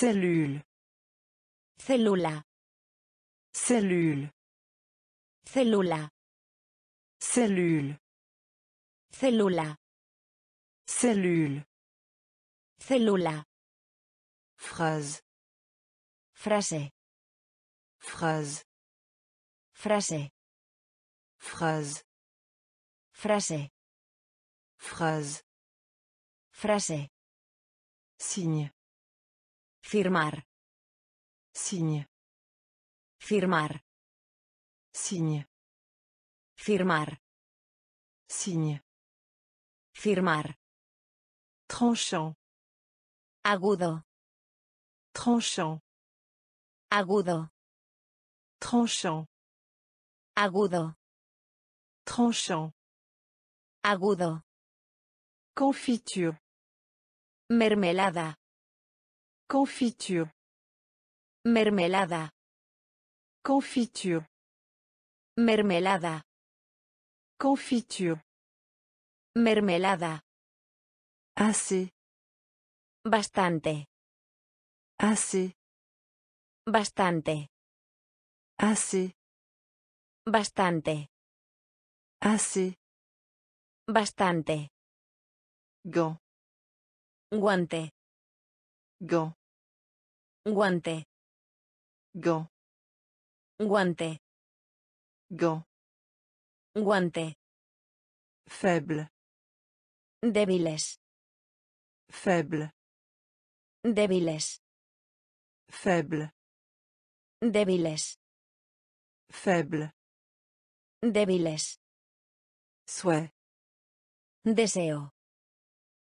Cellule. Célula. Cellule. Célula. Cellule. Célula. Cellule. Célula. Phrase. Frase. Phrase. Frase. Phrase. Frase. Phrase. Frase. Signe. Firmar. Signe. Firmar. Signe. Firmar. Signe. Firmar. Tranchant. Agudo. Tranchant. Agudo. Tranchant. Agudo. Tranchant. Agudo. Confiture. Mermelada. Confiture. Mermelada. Confiture. Mermelada. Confiture. Mermelada. Assez. Bastante. Assez. Bastante. Assez. Bastante. Assez. Bastante. Gant. Guante. Gant. Guante. Gant. Guante. Gant. Guante. Faible. Débiles. Faible. Débiles. Faible. Débiles. Faible. Débiles. Souhait. Deseo.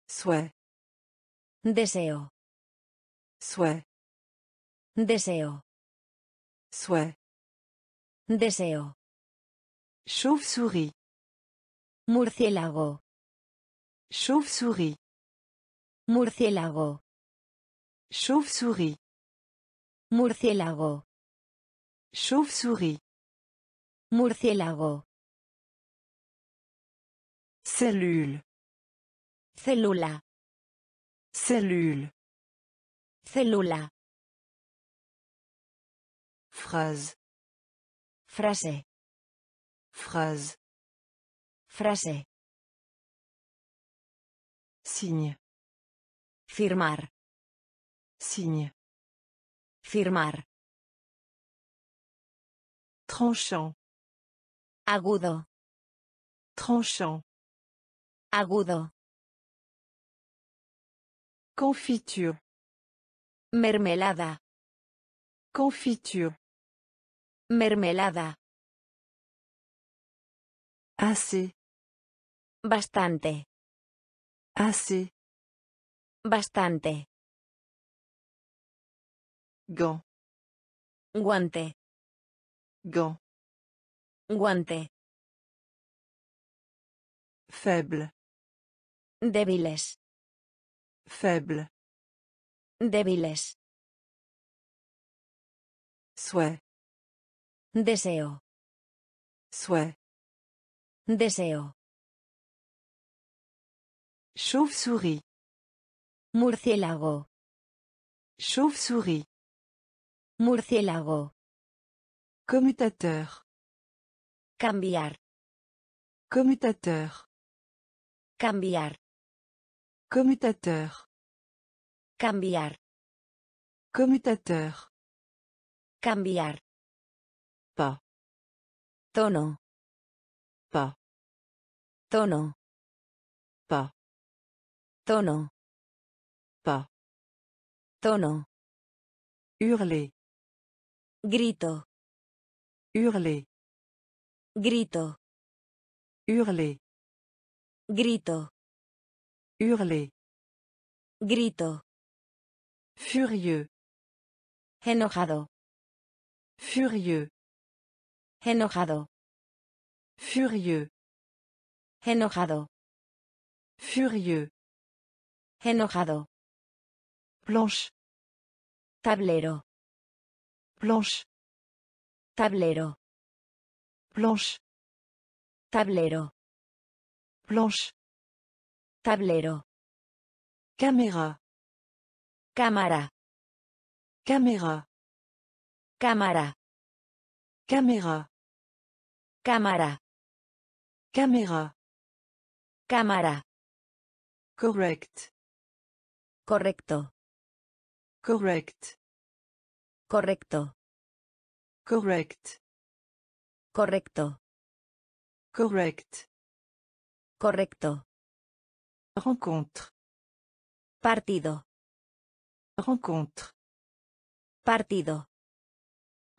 Souhait. Deseo. Souhait. Deseo. Souhait. Deseo. Chauve-souris. Murciélago. Chauve-souris. Murciélago. Chauve-souris. Murciélago. Chauve-souris. Murciélago. Cellule. Célula. Cellule. Célula. Phrase. Frase. Phrase. Frase. Signe. Firmar. Signe. Firmar. Tranchant. Agudo. Tranchant. Agudo. Confiture. Mermelada. Confiture. Mermelada. Assez. Bastante. Assez. Bastante. Gant. Guante. Gant. Guante. Faible. Débiles. Faible. Débiles. Souhait. Deseo. Souhait. Deseo. Chauve-souris. Murciélago. Chauve-souris. Murciélago. Commutateur. Cambiar. Commutateur. Cambiar. Commutateur. Cambiar. Commutateur. Cambiar. Pas. Tono. Pas. Tono. Pas. Tono. Pas. Tono. Hurler. Grito. Hurler. Grito. Hurler. Grito. Hurler. Grito. Furieux. Enojado. Furieux. Enojado. Furieux. Enojado. Furieux. Enojado. Planche. Tablero. Planche. Tablero. Planche. Tablero. Planche. Tablero. Caméra. Cámara. Caméra. Cámara. Caméra. Cámara. Caméra. Cámara. Correct. Correcto. Correct. Correcto. Correct. Correcto. Correct. Correcto. Rencontre. Partido. Rencontre. Partido.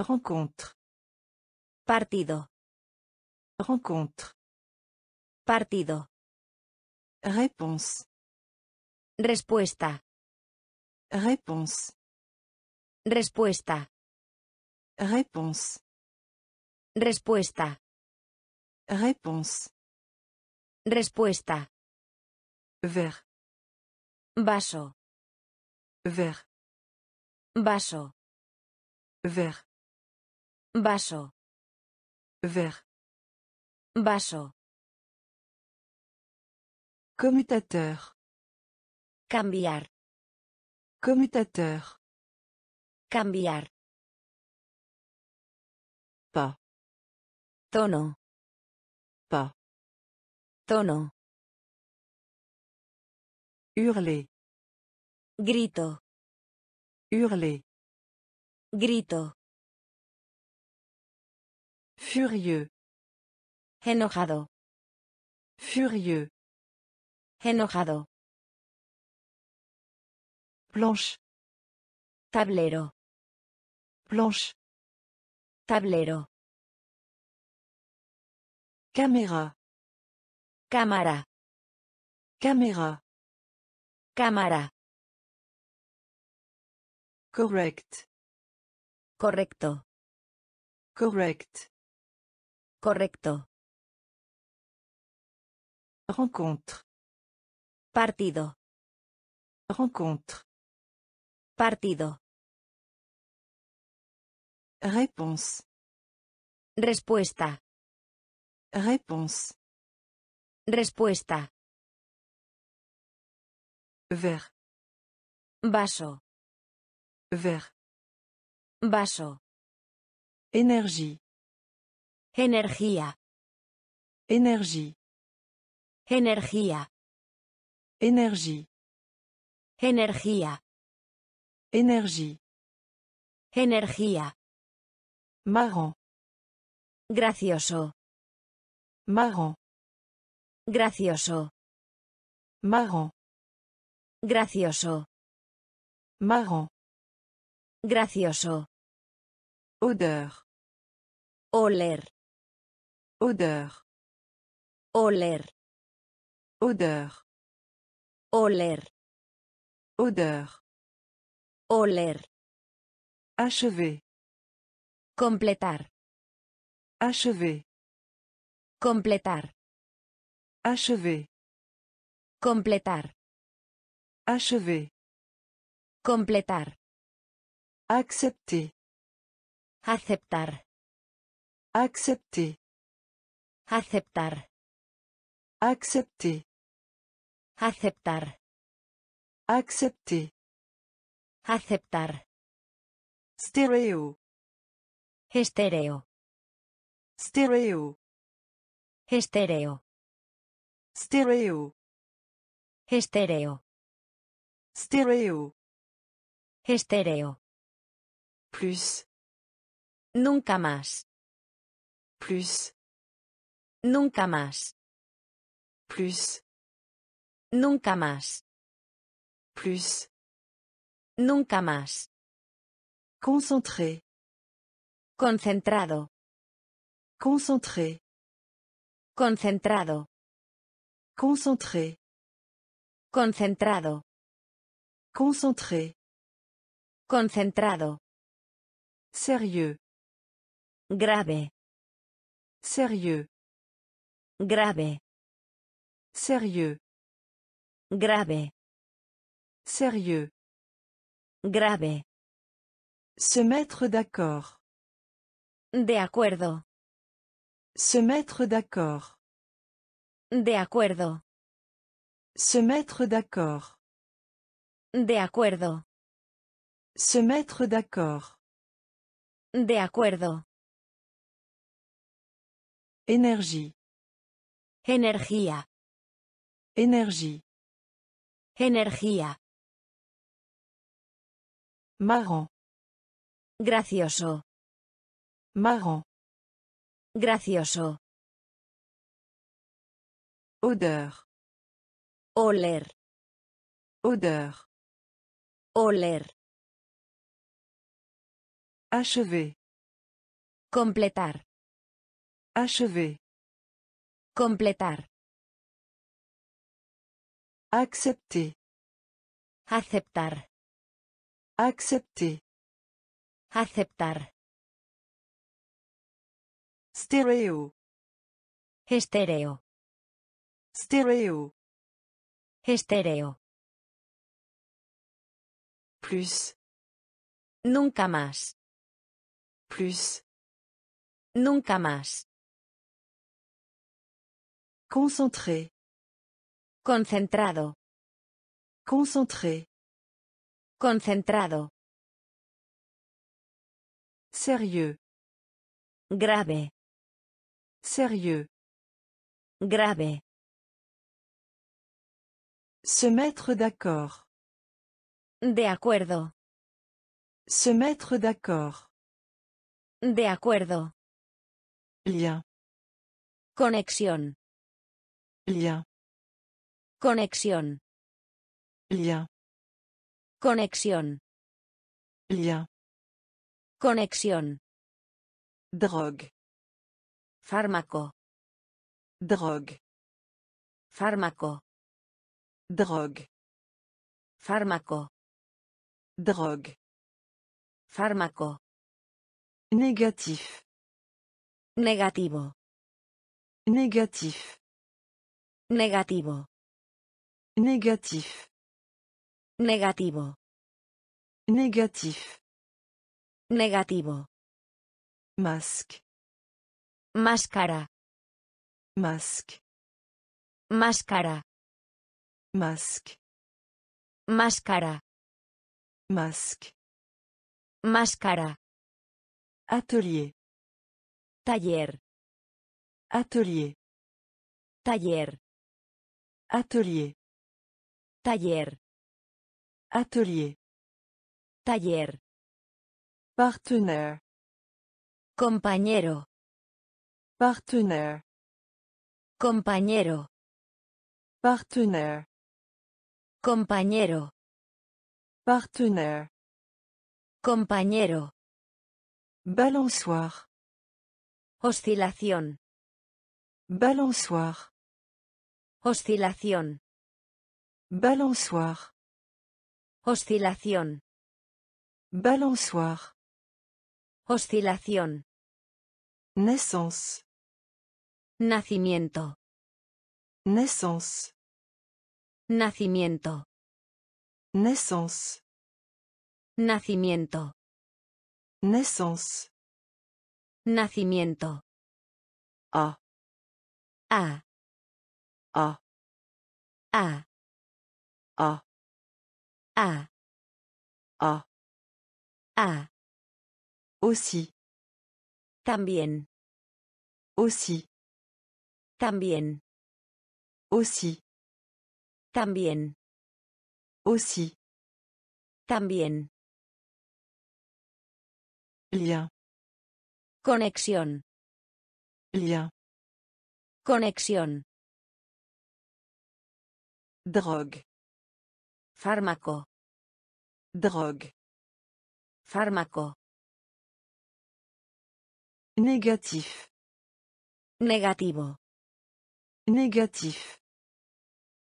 Rencontre. Partido. Rencontre. Partido. Réponse. Respuesta. Réponse. Respuesta. Réponse. Respuesta. Réponse. Respuesta. Vert. Vaso. Vert. Vaso. Vert. Vaso. Vert. Vaso. Commutateur. Cambiar. Commutateur. Cambiar. Pas. Tono. Pas. Tono. Hurler. Grito. Hurler. Grito. Furieux. Enojado. Furieux. Enojado. Planche. Tablero. Planche. Tablero. Caméra. Cámara. Caméra. Cámara. Correct. Correcto. Correct. Correcto. Rencontre. Partido. Rencontre. Partido. Réponse. Respuesta. Réponse. Respuesta. Vert. Vaso. Vert. Vaso. Énergie. Energía. Énergie. Energía. Énergie. Energía. Énergie. Energía. Marrant. Gracioso. Marrant. Gracioso. Marrant. Gracioso. Marrant. Gracioso. Odeur. Oler. Odeur. Oler. Odeur. Oler. Odeur. Oler. Achever. Completar. Achever. Completar. Achever. Completar. Achever. Completar. Accepter. Aceptar. Accepter. Aceptar. Accepter. Aceptar. Accepter. Aceptar. Stéréo. Estéreo. Stéréo. Estéreo. Stéréo. Estéreo. Stéréo. Estéreo. Plus. Nunca más. Plus. Nunca más. Plus. Nunca más. Plus. Nunca más. Concentré. Concentrado. Concentré. Concentrado. Concentré. Concentrado. Concentré. Concentrado. Sérieux. Grave. Sérieux. Grave. Sérieux. Grave. Sérieux. Grave. Se mettre d'accord. De acuerdo. Se mettre d'accord. De acuerdo. Se mettre d'accord. De acuerdo. Se mettre d'accord. De acuerdo. Énergie. Energía. Énergie. Energía. Marrant. Gracioso. Marrant. Gracioso. Odeur. Oler. Odeur. Oler. Achever. Completar. Achever. Completar. Accepter. Aceptar. Accepter. Aceptar. Stéréo. Estéreo. Stéréo. Estéreo. Plus. Nunca más. Plus. Nunca más. Concentré. Concentrado. Concentré. Concentrado. Sérieux. Grave. Sérieux. Grave. Se mettre d'accord. De acuerdo. Se mettre d'accord. De acuerdo. Lien. Conexión. Lien. Conexión. Lien. Conexión. Lien. Conexión. Drogue. Fármaco. Drogue. Fármaco. Drogue. Fármaco. Drogue. Fármaco. Négatif. Negativo. Négatif. Negativo. Négatif. Negativo. Négatif. Negativo. Masque. Máscara. Masque. Máscara. Masque. Máscara. Masque. Máscara. Atelier. Taller. Atelier. Taller. Atelier. Taller. Atelier. Taller. Partenaire. Compañero. Partenaire. Compañero. Partenaire. Compañero. Partenaire. Compañero. Balançoire. Oscilación. Balançoire. Oscilación. Balançoire. Oscilación. Balançoire. Oscilación. Naissance. Nacimiento. Naissance. Nacimiento. Naissance. Nacimiento. Naissance. Nacimiento. A. A. A. A. A. A. A. A. Aussi. También. Aussi. También. Aussi. También. Aussi. También. Lien. Conexión. Lien. Conexión. Drogue. Fármaco. Drogue. Fármaco. Négatif. Negativo. Négatif.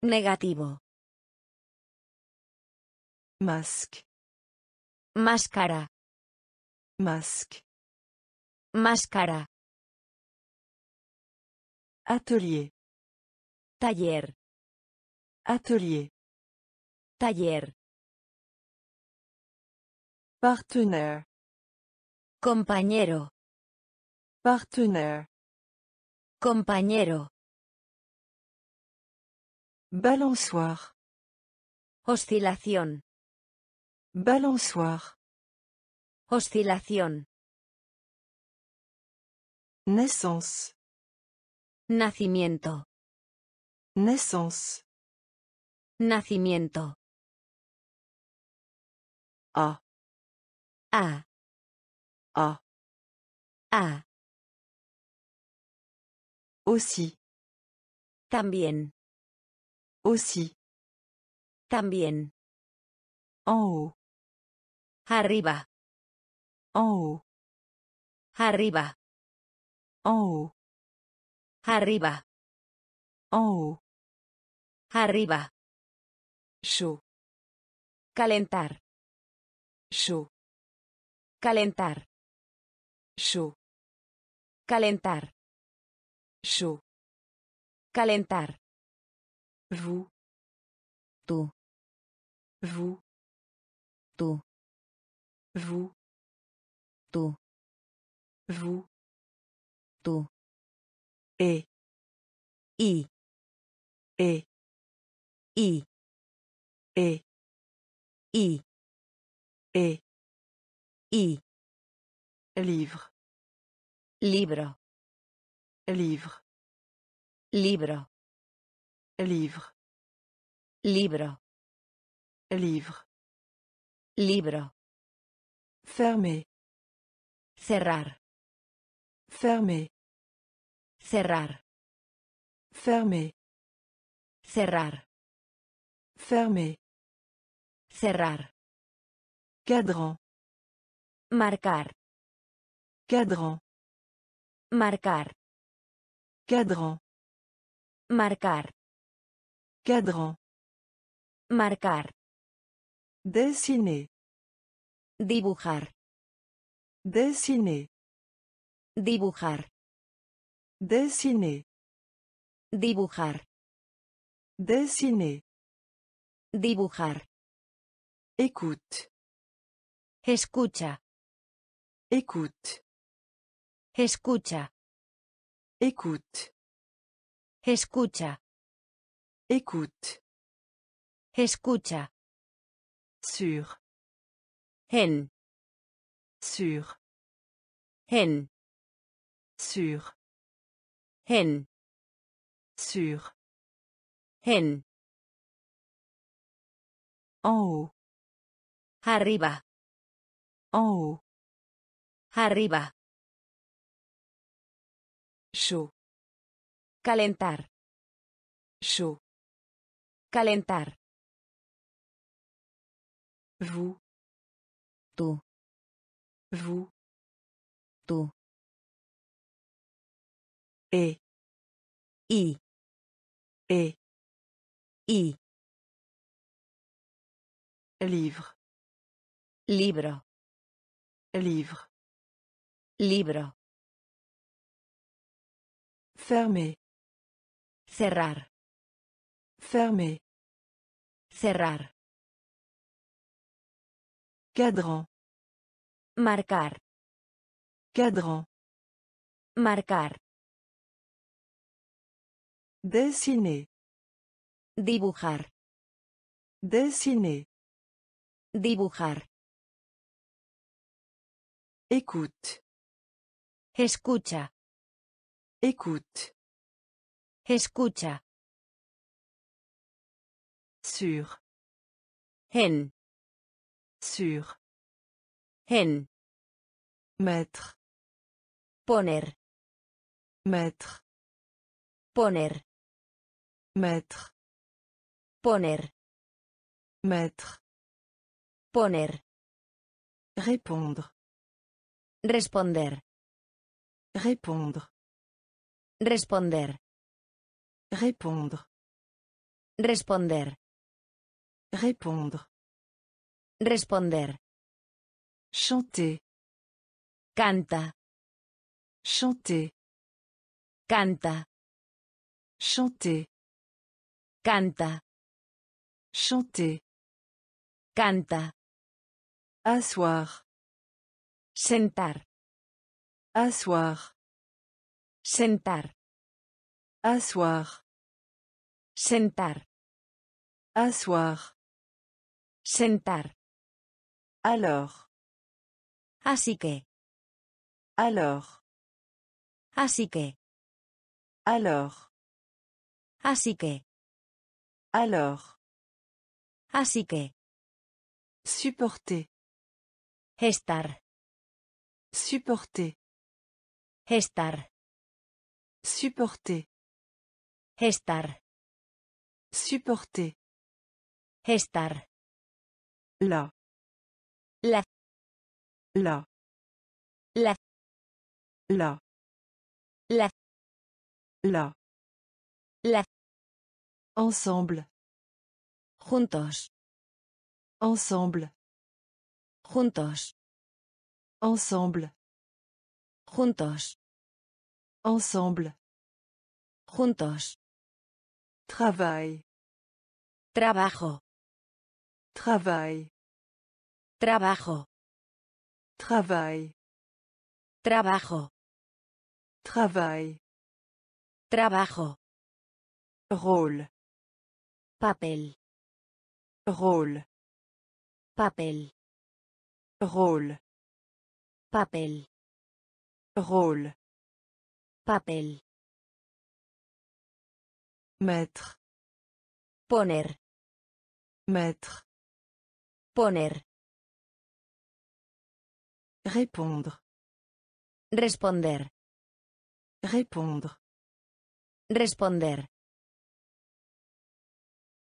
Negativo. Masque. Máscara. Masque. Máscara. Atelier. Taller. Atelier. Taller. Partenaire. Compañero. Partenaire. Compañero. Balançoire. Oscilación. Balançoire. Oscilación. Naissance. Nacimiento. Naissance. Nacimiento. A. A. A. A. Aussi. También. Aussi. También. En haut. Arriba. En haut. Arriba. En haut. Arriba. En haut. Arriba. Chaud. Calentar. Su. Calentar. shu Calentar. shu Calentar. Vous. Tú. Vous. Tú. Vous. Tú. Vous. Tú. E. I. E. I. E. I. Et. Y. Livre. Libro. Livre. Libro. Livre. Libro. Livre. Libro. Fermé. Cerrar. Fermé. Cerrar. Fermé. Cerrar. Fermé. Cerrar. Cadran. Marcar. Cadran. Marcar. Cadran. Marcar. Cadran. Marcar. Dessiner. Dibujar. Dessiner. Dibujar. Dessiner. Dibujar. Dessiner. Dibujar. Écoute. Escucha. Écoute. Escucha. Écoute. Escucha. Écoute. Escucha. Sur. En. Sur. En. Sur. En. Sur. En. En haut. Arriba. Oh. Arriba. Su. Calentar. Su. Calentar. Vous. Tú. Vous. Tú. E. I. E. I. Livre. Libro. Livre. Libro. Fermé. Cerrar. Fermé. Cerrar. Cadran. Marcar. Cadran. Marcar. Dessiner. Dibujar. Dessiner. Dibujar. Écoute. Escucha. Écoute. Escucha. Sur. En. Sur. En. Mettre. Poner. Mettre. Poner. Mettre. Poner. Mettre. Poner. Répondre. Responder. Répondre. Responder. Répondre. Responder. Répondre. Responder. Chanter. Canta. Chanter. Canta. Chanter. Canta. Chanter. Canta. Asseoir. Sentar. Asseoir. Sentar. Asseoir. Sentar. Asseoir. Sentar. Alors. Así que. Alors. Así que. Alors. Así que. Alors. Así que. Supporter. Estar. Supporter. Estar. Supporter. Estar. Supporter. Estar. La. La. La. La. La. La. La. La. Ensemble. Juntos. Ensemble. Juntos. Ensemble. Juntos. Ensemble. Juntos. Travail. Trabajo. Travail. Trabajo. Travail. Trabajo. Travail. Trabajo. Rôle. Papel. Rôle. Papel. Rôle. Papel. Rôle. Papel. Mettre. Poner. Mettre. Poner. Répondre. Responder. Répondre. Responder.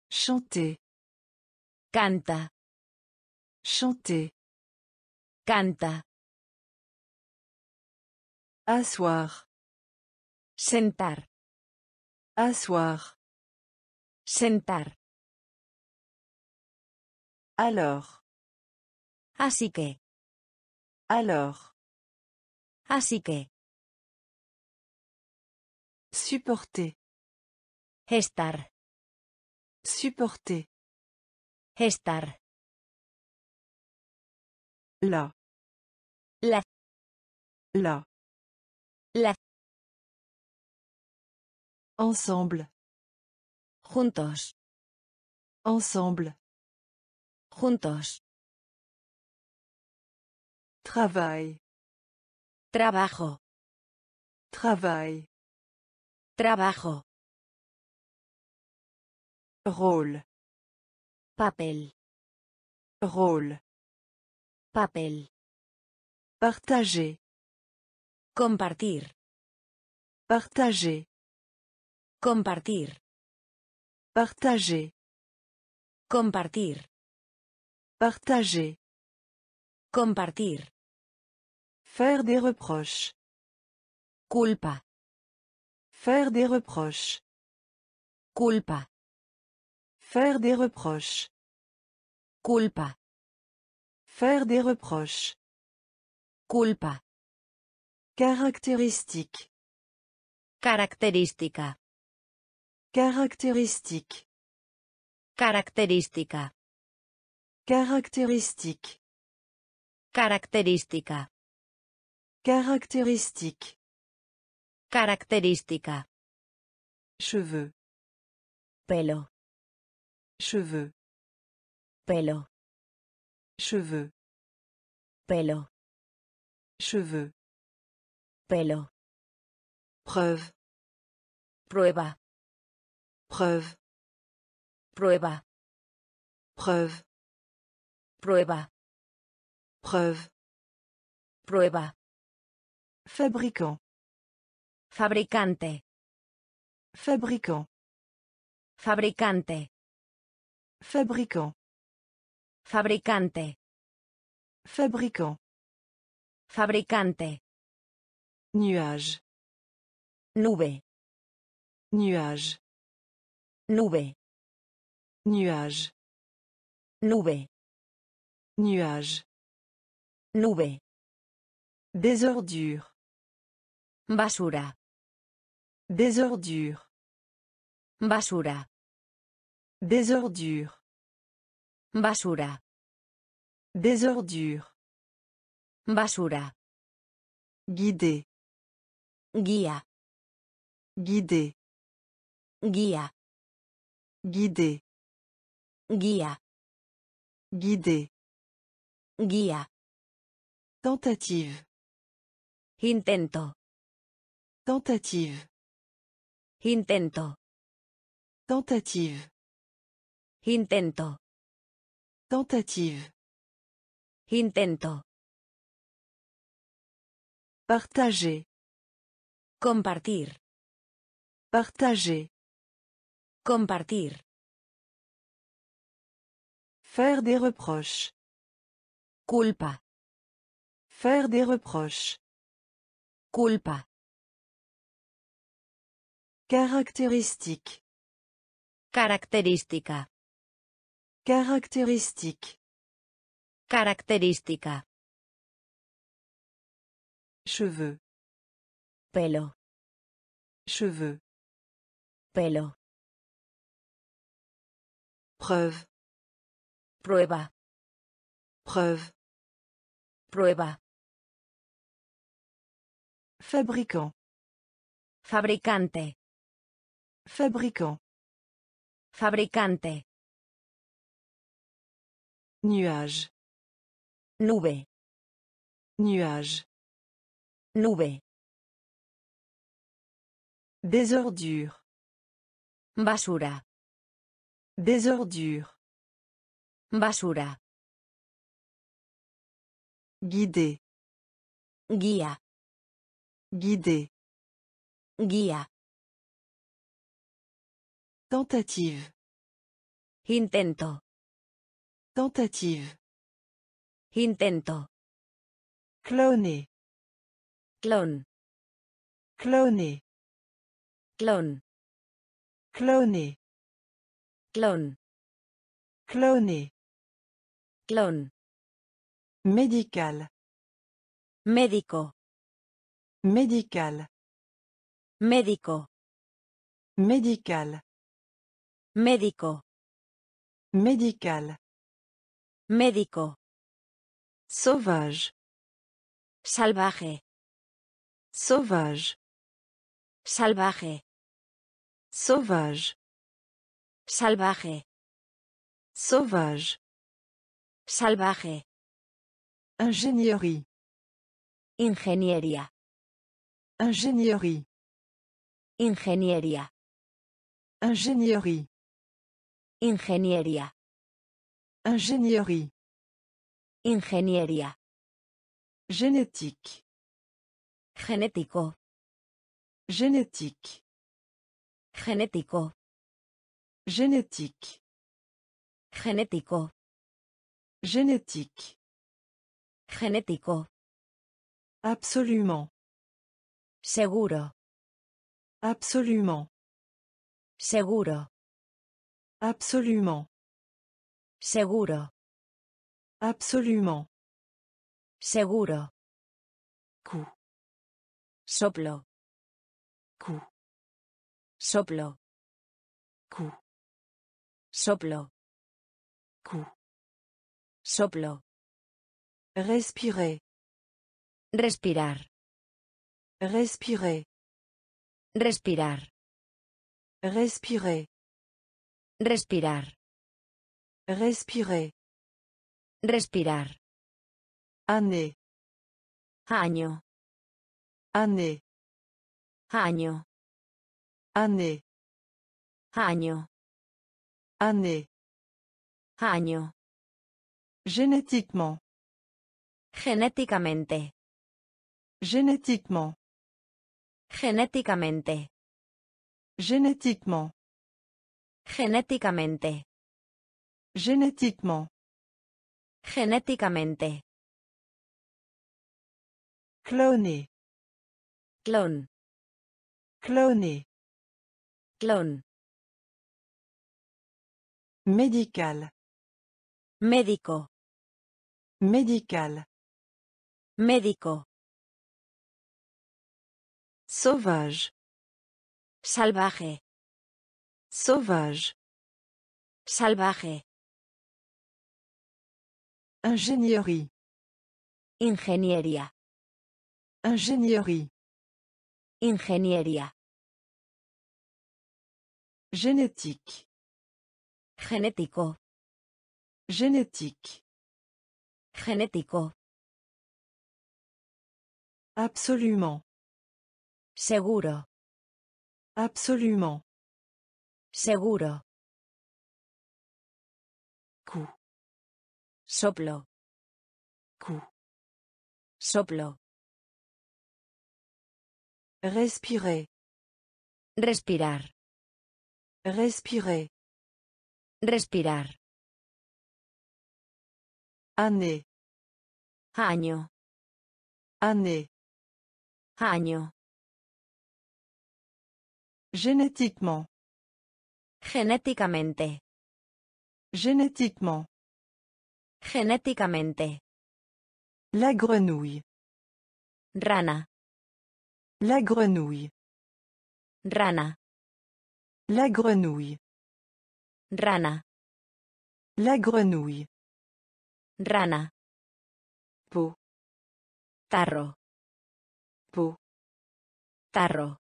Chanter. Canta. Chanter. Canta. Asseoir. Sentar. Asseoir. Sentar. Alors. Así que. Alors. Así que. Supporter. Estar. Supporter. Estar. La. La. La. La. Ensemble. Juntos. Ensemble. Juntos. Travail. Trabajo. Travail. Trabajo. Rôle. Papel. Rôle. Papel. Partager. Compartir. Partager. Compartir. Partager. Compartir. Partager. Compartir. Faire des reproches. Culpa. Faire des reproches. Culpa. Faire des reproches. Culpa. Faire des reproches. Culpa. Caractéristique. Característica. Caractéristique. Característica. Caractéristique. Característica. Caractéristique. Característica. Cheveux. Pelo. Cheveux. Pelo. Cheveux. Pelo. Cheveux. Pelo. Preuve. Prueba. Preuve. Prueba. Preuve. Prueba. Preuve. Prueba. Fabricant. Fabricante. Fabricant. Fabricante. Fabricant. Fabricante. Fabricant. Fabricante. Nuage. Nube. Nuage. Nube. Nuage. Nube. Nuage. Nube. Des ordures. Basura. Des ordures. Basura. Des ordures. Basura. Des ordures. Basura. Guider. Guía. Guider. Guía. Guider. Guía. Guider. Guía. Tentative. Intento. Tentative. Intento. Tentative. Intento. Tentative. Intento. Partager. Compartir. Partager. Compartir. Faire des reproches. Culpa. Faire des reproches. Culpa. Caractéristique. Característica. Caractéristique. Característica. Cheveux. Pelo. Cheveux. Pelo. Preuve. Prueba. Preuve. Prueba. Fabricant. Fabricante. Fabricant. Fabricante. Nuage. Nube. Nuage. Nube. Désordure. Basura. Désordure. Basura. Guider. Guía. Guider. Guía. Tentative. Intento. Tentative. Intento. Cloner. Clon. Cloner. Clon. Cloner. Clon. Cloner. Clon. Médical. Médico. Médical. Médico. Médical. Médico. Médical. Médico. Sauvage. Salvaje. Sauvage. Salvaje. Sauvage. Salvaje. Sauvage. Salvaje. Ingénierie. Ingeniería. Ingénierie. Ingeniería. Ingénierie. Ingeniería. Ingénierie. Ingeniería. Génétique. Genético. Génétique. Genético. Génétique. Genético. Génétique. Genético. Absolument. Seguro. Absolument. Seguro. Absolument. Seguro. Absolument. Seguro. Coup. Soplo. Coup. Soplo. Coup. Soplo. Coup. Soplo. Respirer. Respirar. Respirer. Respirar. Respirer. Respirar. Respirer. Respirar. Année. Año. Année. Año. Année. Año. Année. Año. Génétiquement. Genéticamente. Génétiquement. Genéticamente. Génétiquement. Genéticamente. Génétiquement. Genéticamente. Cloner. Clon. Cloner. Clon. Médical. Médico. Médical. Médico. Sauvage. Salvaje. Sauvage. Salvaje. Ingénierie. Ingeniería. Ingénierie. Ingeniería. Génétique. Genético. Génétique. Genético. Absolument. Seguro. Absolument. Seguro. Coup. Soplo. Coup. Soplo. Respirer. Respirar. Respirer. Respirar. Année. Año. Année. Año. Génétiquement. Genéticamente. Génétiquement. Genéticamente. La grenouille. Rana. La grenouille. Rana. La grenouille. Rana. La grenouille. Rana. Peau. Tarro. Peau. Tarro.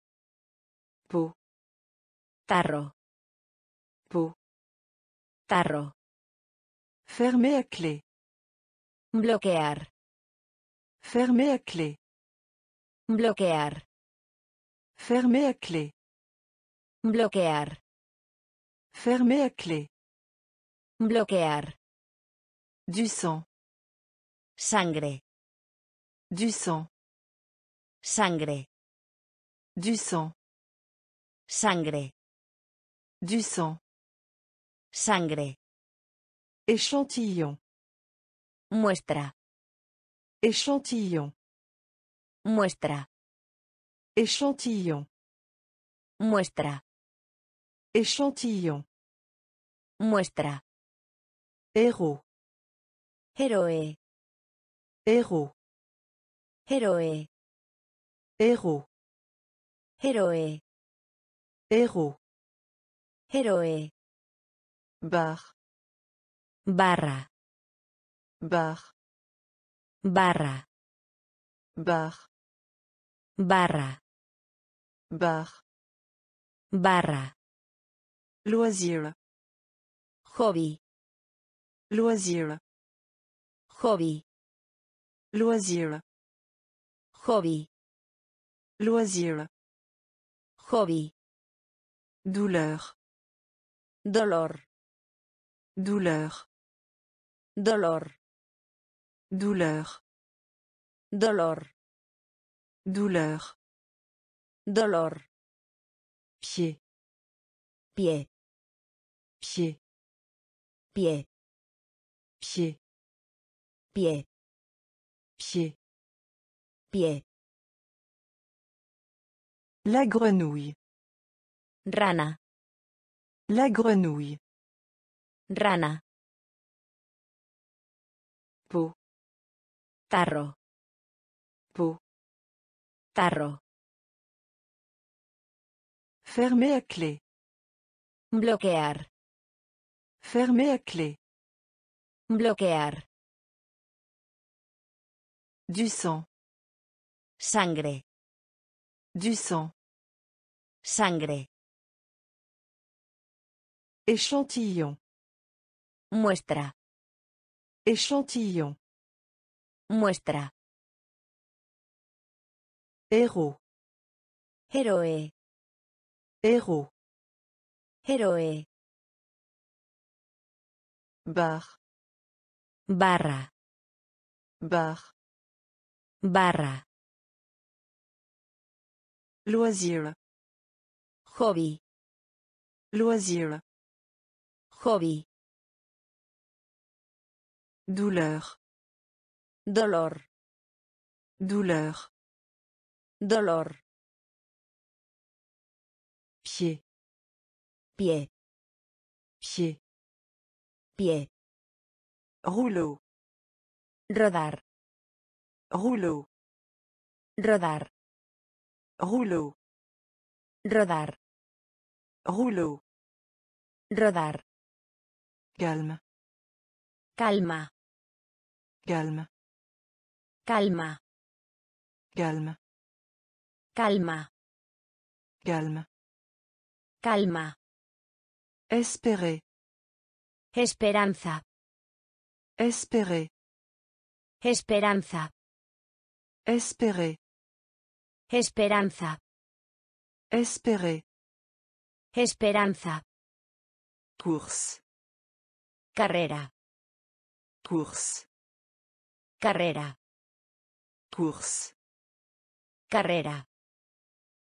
Peau. Tarro. Peau. Tarro. Fermé à clé. Bloquear. Fermé à clé. Bloquear. Fermé à clé. Bloquear. Fermé à clé. Bloquear. Du sang. Sangre. Du sang. Sangre. Du sang. Sangre. Du sang. Sangre. Échantillon. Muestra. Échantillon. Muestra. Échantillon. Muestra. Échantillon. Muestra. Héros. Héroe. Héros. Héroe. Héros. Héroe. Héros. Héroe. Bar. Barra. Bar. Barra. Bar. Barra. Bar. Barra. Loisir. Hobby. Loisir. Hobby. Loisir. Hobby. Loisir. Hobby. Douleur. Dolor. Douleur. Dolor. Douleur. Dolor. Douleur. Dolor. Pied. Pie. Pied. Pie. Pied. Pie. Pied. Pie. La grenouille. Rana. La grenouille. Rana. Peau. Tarro. Peau. Tarro. Fermé à clé. Bloquear. Fermé à clé. Bloquear. Du sang. Sangre. Du sang. Sangre. Échantillon. Muestra. Échantillon. Muestra. Héros. Héroe. Héros. Héroe. Bar. Barra. Bar. Barra. Loisir. Hobby. Loisir. Hobby. Douleur. Dolor. Douleur. Dolor. Pied. Pie. Pied. Pie. Rouleau. Rodar. Rouleau. Rodar. Rouleau. Rodar. Rouleau. Rodar. Calme. Calma. Calme. Calma. Calme. Calma. Calme. Calma. Espérer. Esperanza. Espérer. Esperanza. Espérer. Esperanza. Espérer. Esperanza. Course. Carrera. Course. Carrera. Course. Carrera.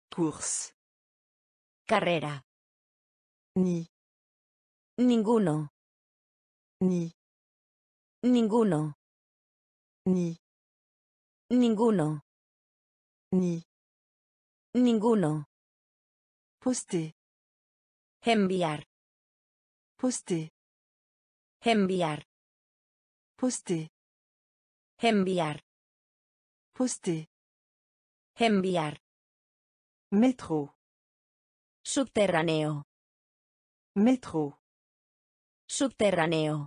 Course. Carrera. Ni. Ninguno. Ni. Ninguno. Ni. Ninguno. Ni. Ninguno. Poster. Enviar. Poster. Enviar. Poster. Enviar. Poster. Enviar. Métro. Subterráneo. Métro. Subterráneo.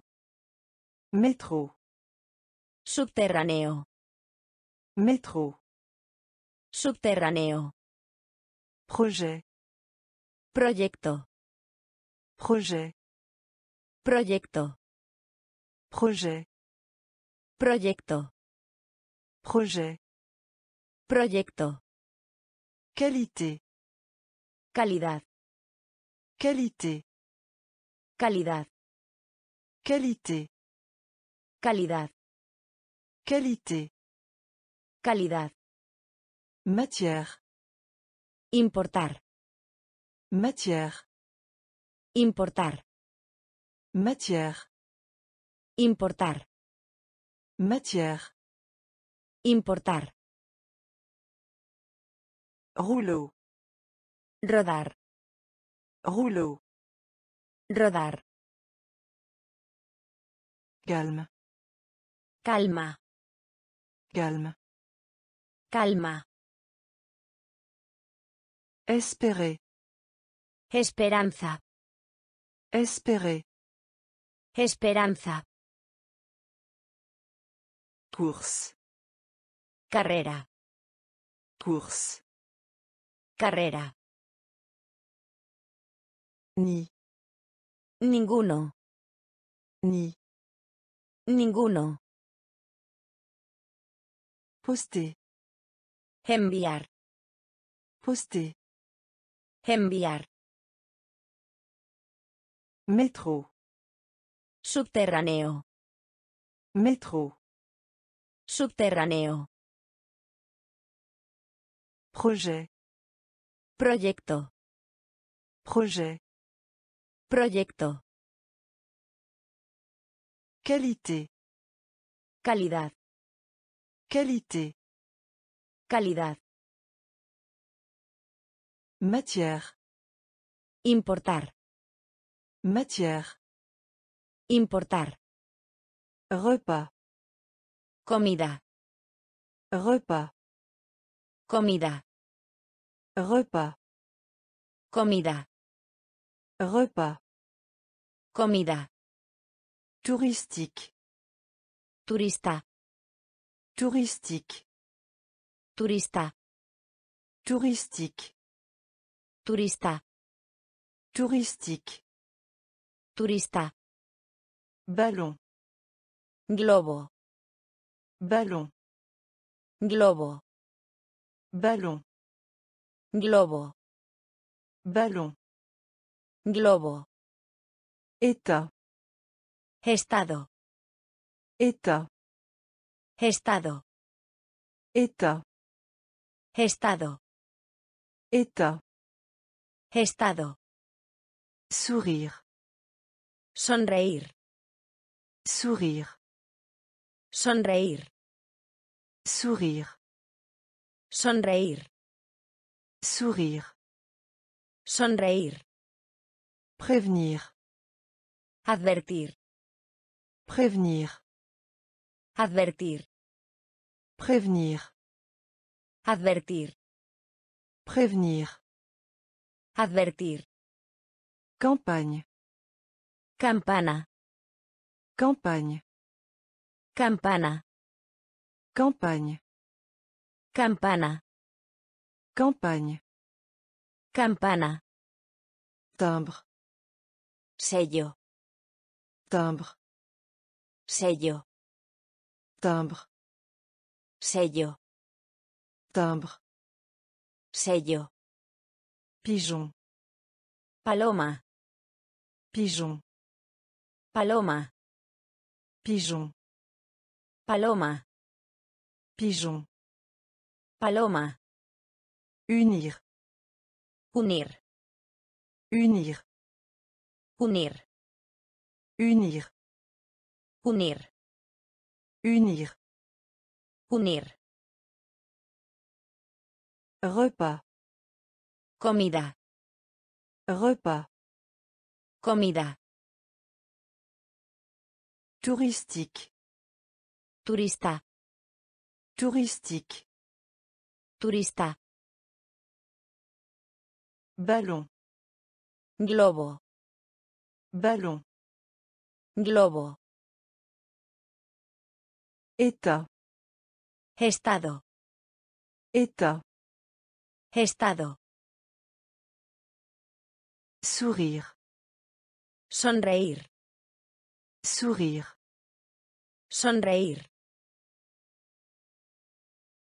Métro. Subterráneo. Métro. Subterráneo. Projet. Proyecto. Projet. Proyecto. Projet. Proyecto. Projet. Proyecto. Qualité. Calidad. Qualité. Calidad. Qualité. Calidad. Qualité. Calidad. Matière. Importar. Matière. Importar. Matière. Importar. Matière. Importar. Rouleau. Rodar. Rouleau. Rodar. Calme. Calma. Calme. Calma. Espérer. Esperanza. Espérer. Esperanza. Course. Carrera. Course. Carrera. Ni. Ninguno. Ni. Ninguno. Poster. Enviar. Poster. Enviar. Métro. Subterráneo. Métro. Subterráneo. Projet. Proyecto. Projet. Proyecto. Qualité. Calidad. Qualité. Calidad. Matière. Importar. Matière. Importar. Repas. Comida. Repas. Comida. Repas. Comida. Repas. Comida. Touristique. Turista. Touristique. Turista. Touristique. Turista. Touristique. Turista. Ballon. Globo. Ballon. Globo. Ballon. Globo. Ballon. Globo. État. Estado. État. Estado. État. Estado. État. Estado. Sourire. Sonreír. Sourire. Sonreír. Sourire. Sonreír. Sourire. Sonreír. Prévenir. Advertir. Prévenir. Advertir. Prévenir. Advertir. Prévenir. Advertir. Campagne. Campana. Campagne. Campana. Campagne. Campana. Campagne. Campana. Timbre. Sello. Timbre. Sello. Timbre. Sello. Timbre. Sello. Pigeon. Paloma. Pigeon. Paloma. Pigeon. Paloma. Pigeon. Paloma. Unir. Unir. Unir. Unir. Unir. Unir. Unir. Unir. Repas. Comida. Repas. Comida. Touristique. Turista. Touristique. Turista. Ballon. Globo. Ballon. Globo. État. Estado. État. Estado. Sourire. Sonreír. Sourire. Sonreír.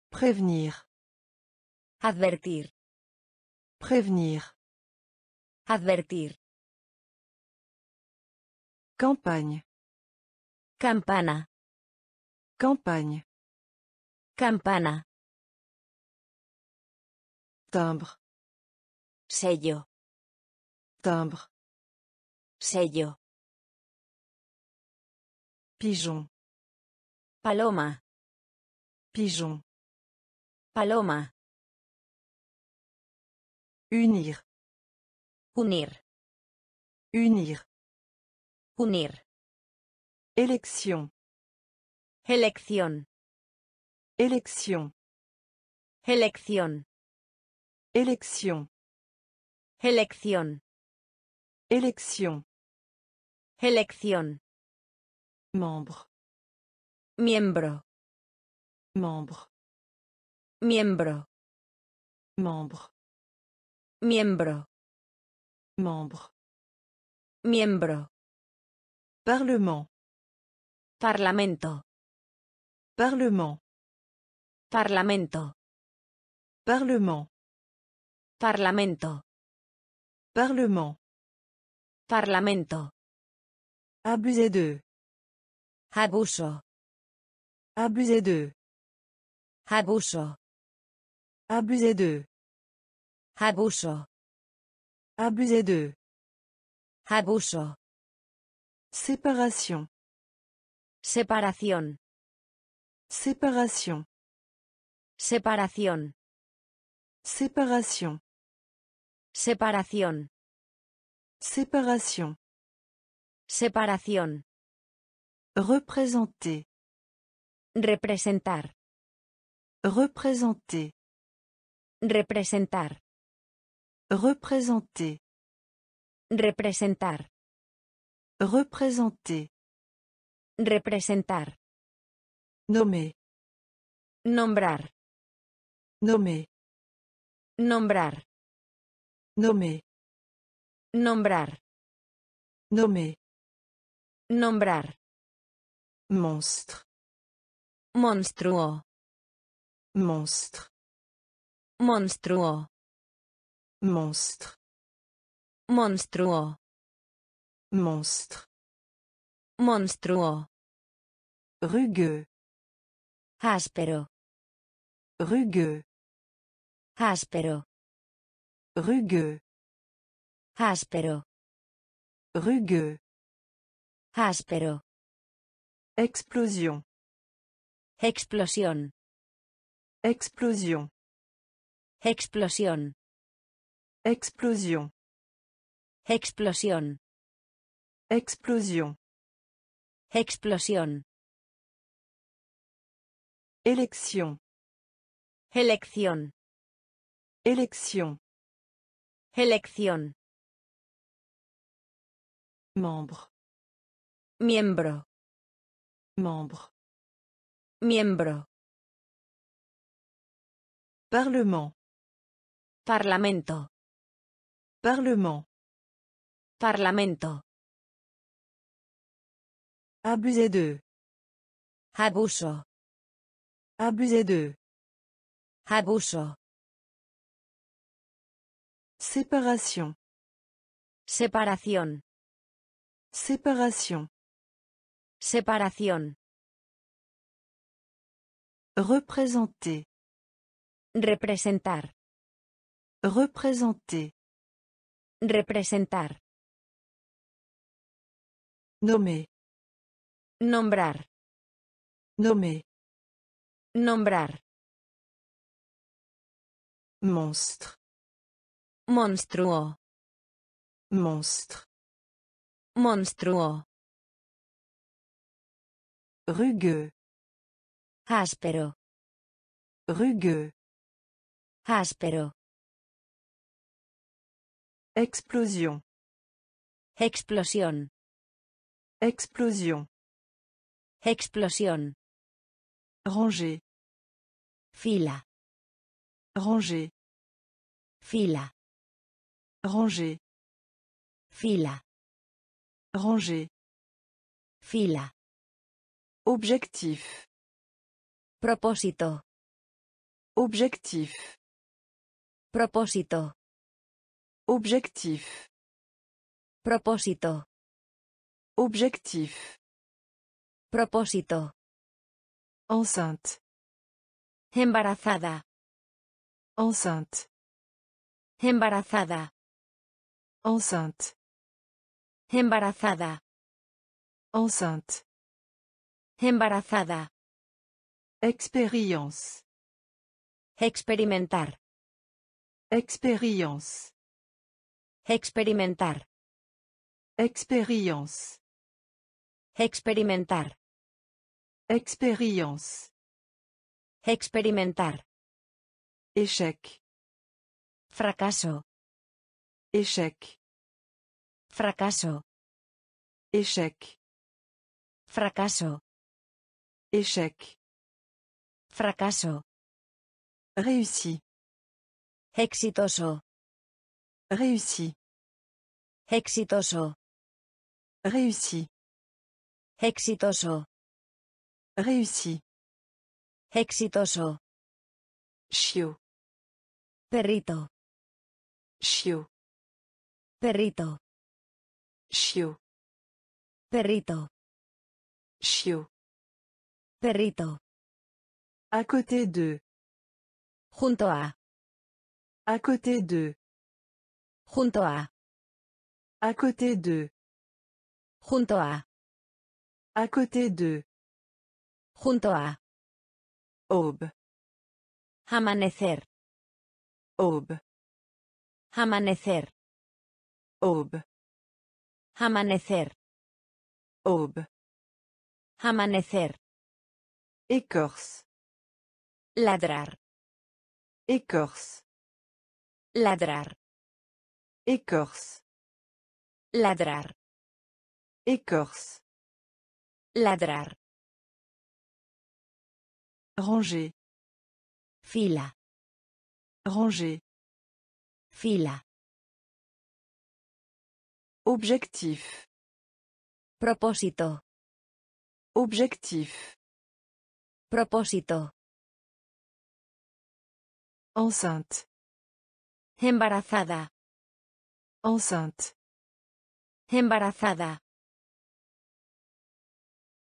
Prévenir. Advertir. Prévenir. Advertir. Campagne. Campana. Campagne. Campana. Timbre. Sello. Timbre. Sello. Pigeon. Paloma. Pigeon. Paloma. Unir. Unir. Unir. Unir. Élection. Elección. Élection. Elección. Élection. Elección. Élection. Elección. Membre. Miembro. Membre. Miembro. Membre. Miembro. Membre. Miembro. Parlement. Parlamento. Parlement. Parlamento. Parlement. Parlamento. Parlement. Parlamento. Abuser de. Abuso. Abuser de. Abuso. Abuser de. Abuso. Abuser de. Abuso. Séparation. Separación. Séparation. Separación. Séparation. Separación. Séparation. Separación. Représenter. Representar. Représenter. Representar. Représenter. Representar. Représenter. Representar. Nommer. Nombrar. Nommer. Nombrar. Nommer. Nombrar. Nommer. Nombrar. Monstre. Monstruo. Monstre. Monstruo. Monstre. Monstruo. Monstre. Monstruo. Rugueux. Áspero. Rugueux. Áspero. Rugueux. Áspero. Rugueux. Áspero. Explosion. Explosión. Explosion. Explosión. Explosion. Explosión. Explosion. Explosión. Élection. Elección. Élection. Elección. Membre. Miembro. Membre. Miembro. Parlement. Parlamento. Parlement. Parlamento. Abuser de. Abuso. Abuser de. Abuso. Séparation. Separación. Séparation. Separación. Représenter. Representar. Représenter. Representar. Nommer. Nombrar. Nommer. Nombrar. Monstre. Monstruo. Monstre. Monstruo. Rugueux. Áspero. Rugueux. Áspero. Explosion. Explosión. Explosion. Explosión. Ranger. Fila. Ranger. Fila. Ranger. Fila. Ranger. Fila. Objectif. Propósito. Objectif. Propósito. Objectif. Propósito. Objectif. Propósito. Enceinte. Embarazada. Enceinte. Embarazada. Enceinte. Embarazada. Enceinte. Embarazada. Expérience. Experimentar. Expérience. Experimentar. Expérience. Experimentar. Expérience. Experimentar. Échec. Fracaso. Échec. Fracaso. Échec. Fracaso. Échec. Fracaso. Réussi. Exitoso. Réussi. Exitoso. Réussi. Exitoso. Réussi. Exitoso. Chiot. Perrito. Chiot. Perrito. Chiot. Perrito. Chiot. Perrito. À côté de. Junto a. À côté de. Junto a. À côté de. Junto a. À côté de. Junto a. Aube. Amanecer. Aube. Amanecer. Aube. Amanecer. Aube. Amanecer. Écorce. Ladrar. Écorce. Ladrar. Écorce. Ladrar. Écorce. Ladrar. Ranger. Fila. Ranger. Fila. Objectif. Propósito. Objectif. Propósito. Enceinte. Embarazada. Enceinte. Embarazada.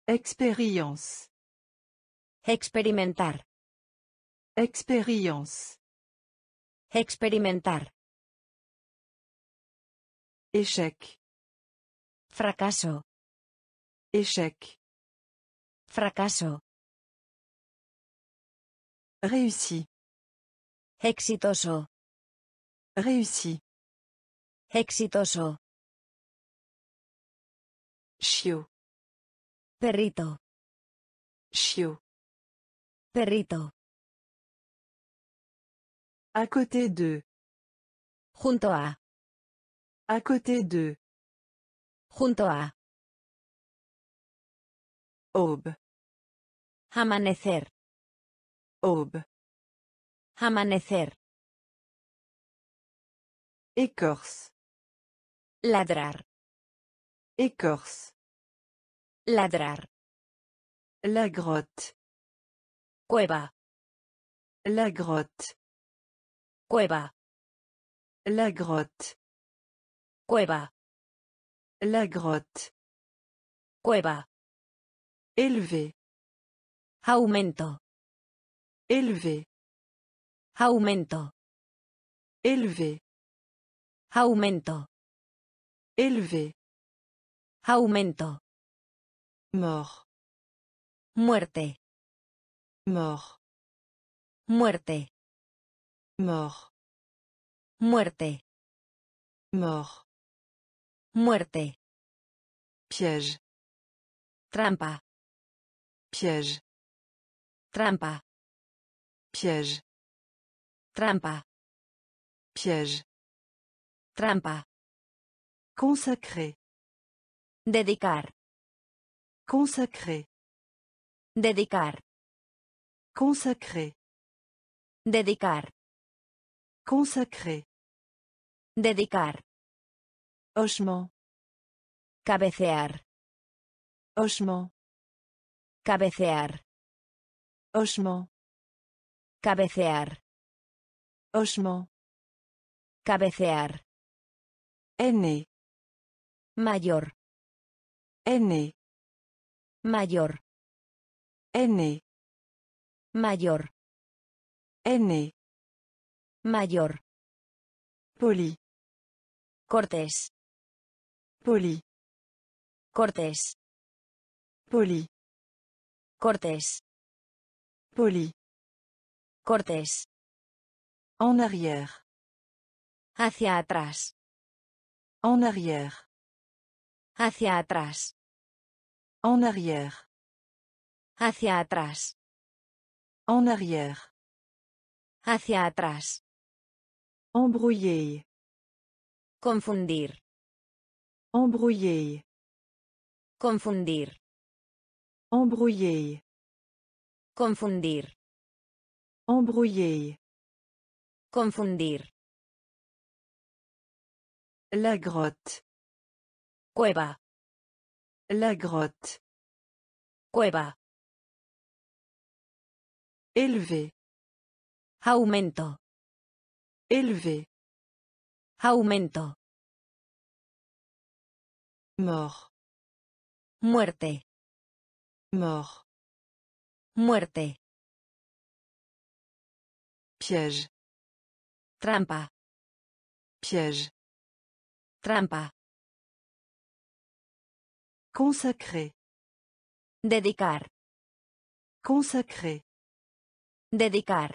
Expérience. Experimentar. Expérience. Experimentar. Échec. Fracaso. Échec. Fracaso. Réussi. Exitoso. Réussi. Exitoso. Chiot. Perrito. Chiot. Perrito. À côté de. Junto a. À côté de. Junto a. Aube. Amanecer. Aube. Amanecer. Écorce. Ladrar. Écorce. Ladrar. La grotte. Cueva. La grotte. Cueva. La grotte. Cueva. La grotte. Cueva. Élevé. Aumento. Élevé. Aumento. Élevé. Aumento. Élevé. Aumento. Mort. Muerte. Mort. Muerte. Mort. Muerte. Mort. Muerte. Piège. Trampa. Piège. Trampa. Piège. Trampa. Piège. Trampa. Consacré. Dedicar. Consacré. Dedicar. Consacré. Dedicar. Consacré. Dedicar. Hochement. Cabecear. Hochement. Cabecear. Hochement. Cabecear. Hochement. Cabecear. Aîné. Mayor. Aîné. Mayor. Aîné. Mayor. Aîné. Mayor. Poli. Cortés. Poli. Cortés. Poli. Cortés. Poli. Cortés. En arrière. Hacia atrás. En arrière. Hacia atrás. En arrière. Hacia atrás. En arrière. Hacia atrás. Embrouiller. Confundir. Embrouiller. Confundir. Embrouiller. Confundir. Embrouiller. Confundir. La grotte. Cueva. La grotte. Cueva. Élevé. Aumento. Élevé. Aumento. Mort. Muerte. Mort. Muerte. Piège. Trampa. Piège. Trampa. Consacré. Dedicar. Consacré. Dedicar.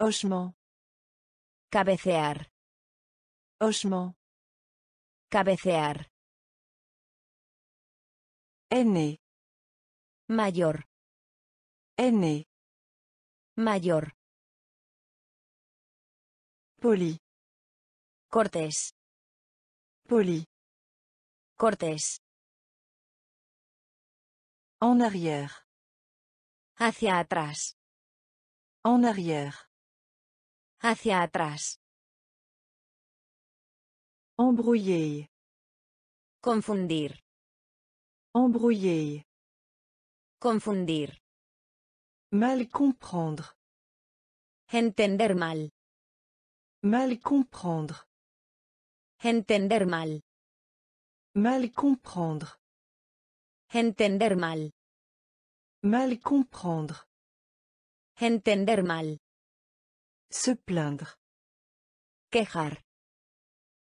Hochement. Cabecear. Hochement. Cabecear. Aîné. Mayor. Aîné. Mayor. Poli. Cortés. Poli. Cortés. En arrière. Hacia atrás. En arrière. Hacia atrás. Embrouiller. Confundir. Embrouiller. Confundir. Mal comprendre. Entender mal. Mal comprendre. Entender mal. Mal comprendre. Entender mal. Mal comprendre. Entender mal. Se plaindre. Quejar.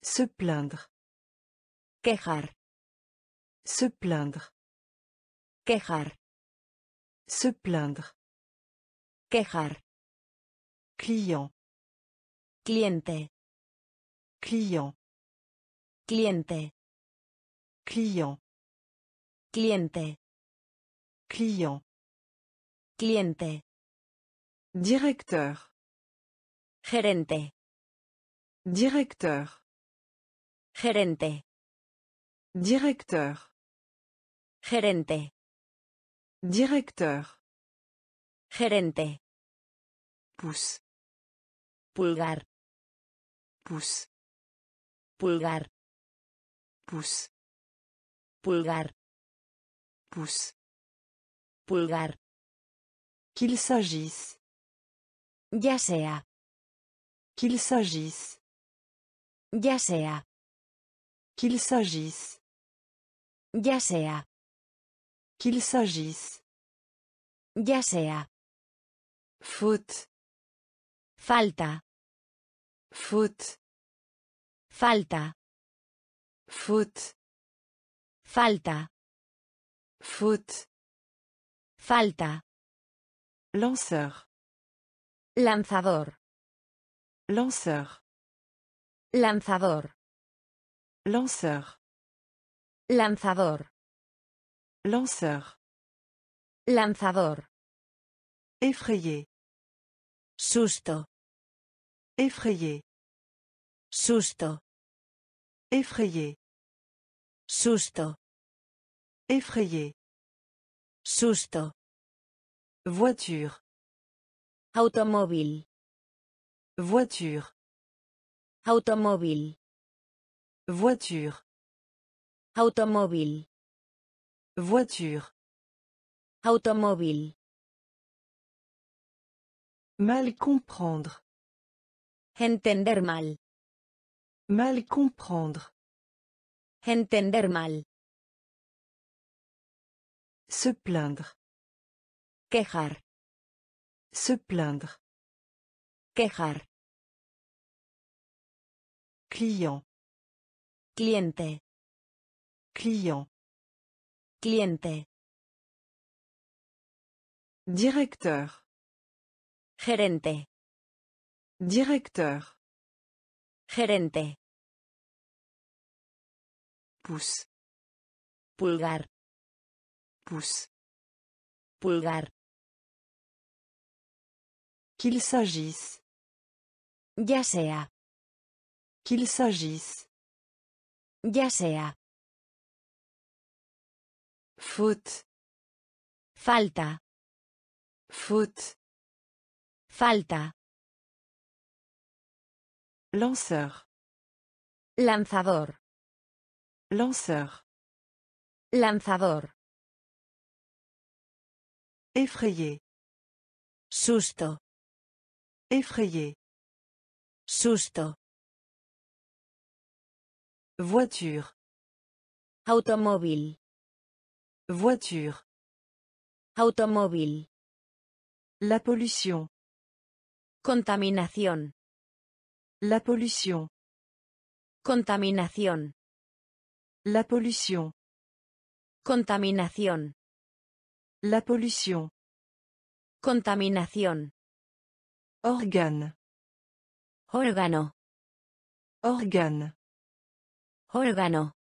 Se plaindre. Quejar. Se plaindre. Quejar. Se plaindre. Quejar. Client. Cliente. Client. Cliente. Client. Cliente. Client. Cliente. Directeur. Gerente. Directeur. Gerente. Directeur. Gerente. Directeur. Gerente. Pouce. Pulgar. Pouce. Pulgar. Pouce. Pulgar. Pouce. Pulgar. Qu'il s'agisse. Ya sea. Qu'il s'agisse. Ya sea. Qu'il s'agisse. Ya sea. Qu'il s'agisse. Ya sea. Faute. Falta. Faute. Falta. Faute. Falta. Faute. Falta. Lanceur. Lanzador. Lanceur. Lanzador. Lanceur. Lanzador. Lanceur. Lanzador. Effrayé. Susto. Effrayé. Susto. Effrayé. Susto. Effrayé. Susto. Voiture. Automóvil. Voiture. Automóvil. Voiture. Automóvil. Voiture. Automóvil. Mal comprendre. Entender mal. Mal comprendre. Entender mal. Se plaindre. Quejar. Se plaindre. Quejar. Client. Cliente. Client. Cliente. Directeur. Gerente. Directeur. Gerente. Pouce. Pulgar. Pouce. Pulgar. Qu'il s'agisse. Ya sea. Qu'il s'agisse. Ya sea. Faute. Falta. Faute. Falta. Lanceur. Lanzador. Lanceur. Lanzador. Effrayé. Susto. Effrayé. Susto. Voiture. Automóvil. Voiture. Automóvil. La pollution. Contaminación. La pollution. Contaminación. La pollution. Contaminación. La pollution. Contaminación. Organe. Órgano. Organe. Órgano.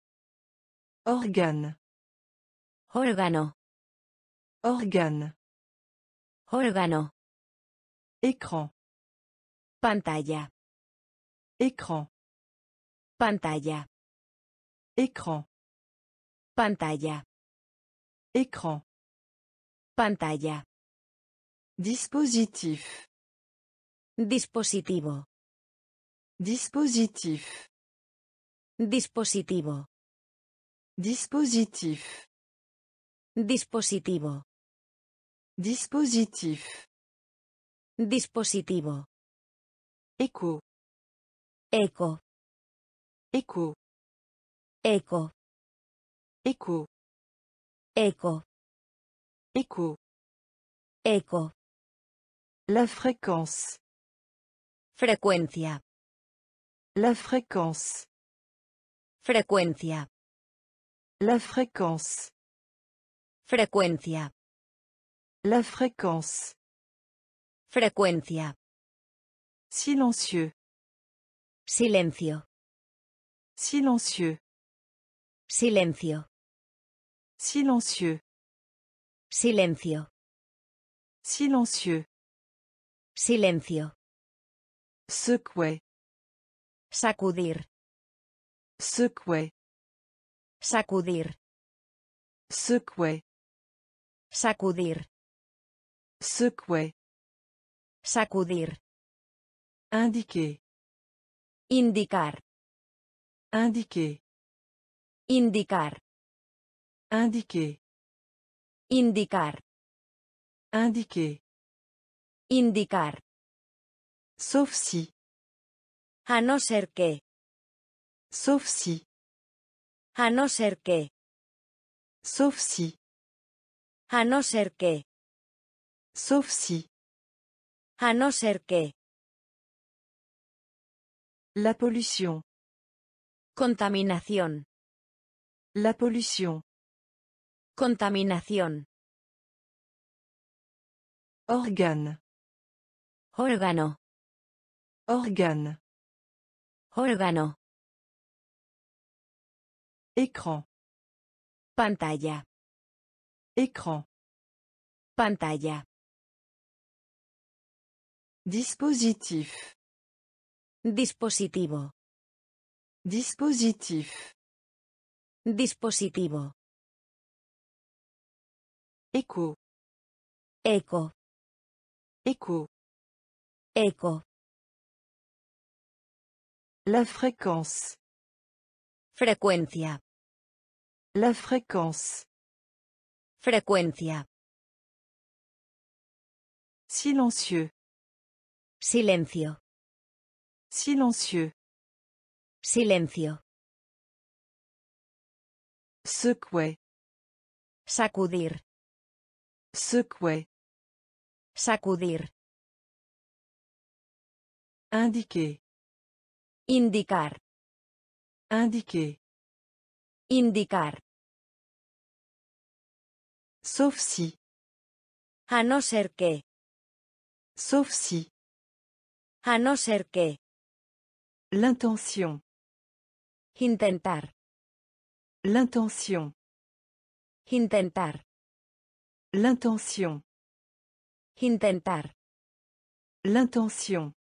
Organe. Órgano. Organe. Órgano. Écran. Pantalla. Écran. Pantalla. Écran. Pantalla. Écran. Pantalla. Dispositif. Dispositivo. Dispositif. Dispositivo. Dispositif. Dispositivo. Dispositif. Dispositivo. Écho. Eco. Écho. Eco. Écho. Eco. Écho. Eco. La fréquence. Frecuencia. La fréquence. Frecuencia. La fréquence. Frecuencia. La fréquence. Frecuencia. Silencieux. Silencio. Silencieux. Silencio. Silencieux. Silencio. Silencieux. Silencio. Secouer. Sacudir. Secouer. Sacudir. Secouer. Sacudir. Secouer. Sacudir. Indiquer. Indicar. Indiquer. Indicar. Indiquer. Indicar. Indiquer. Indicar. Sauf si. A no ser que. Sauf si. A no ser que. Sauf si. A no ser que. Sauf si. A no ser que. La pollution. Contaminación. La pollution. Contaminación. Organe. Órgano. Organe. Órgano. Écran. Pantalla. Écran. Pantalla. Dispositif. Dispositivo. Dispositif. Dispositivo. Écho. Eco. Écho. Eco. La fréquence. Frecuencia. La fréquence. Frecuencia. Silencieux. Silencio. Silencieux. Silencio. Secouer. Sacudir. Secouer. Sacudir. Indiquer. Indicar. Indiquer. Indicar. Sauf si. A no ser que. Sauf si. A no ser que. L'intention. Intentar. L'intention. Intentar. L'intention. Intentar. L'intention.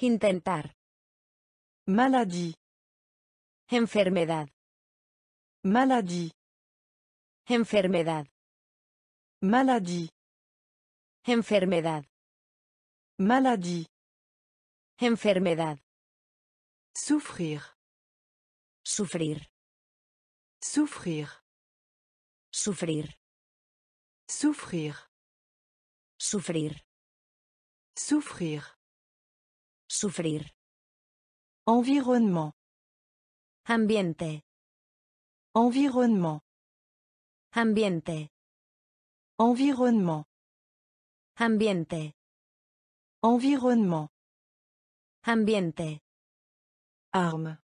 Intentar. Maladie. Enfermedad. Maladie. Enfermedad. Maladie. Enfermedad. Maladie. Enfermedad. Souffrir. Sufrir. Souffrir. Sufrir. Souffrir. Sufrir. Souffrir. Sufrir. Environnement. Ambiente. Environnement. Ambiente. Environnement. Ambiente. Environnement. Ambiente. Arme.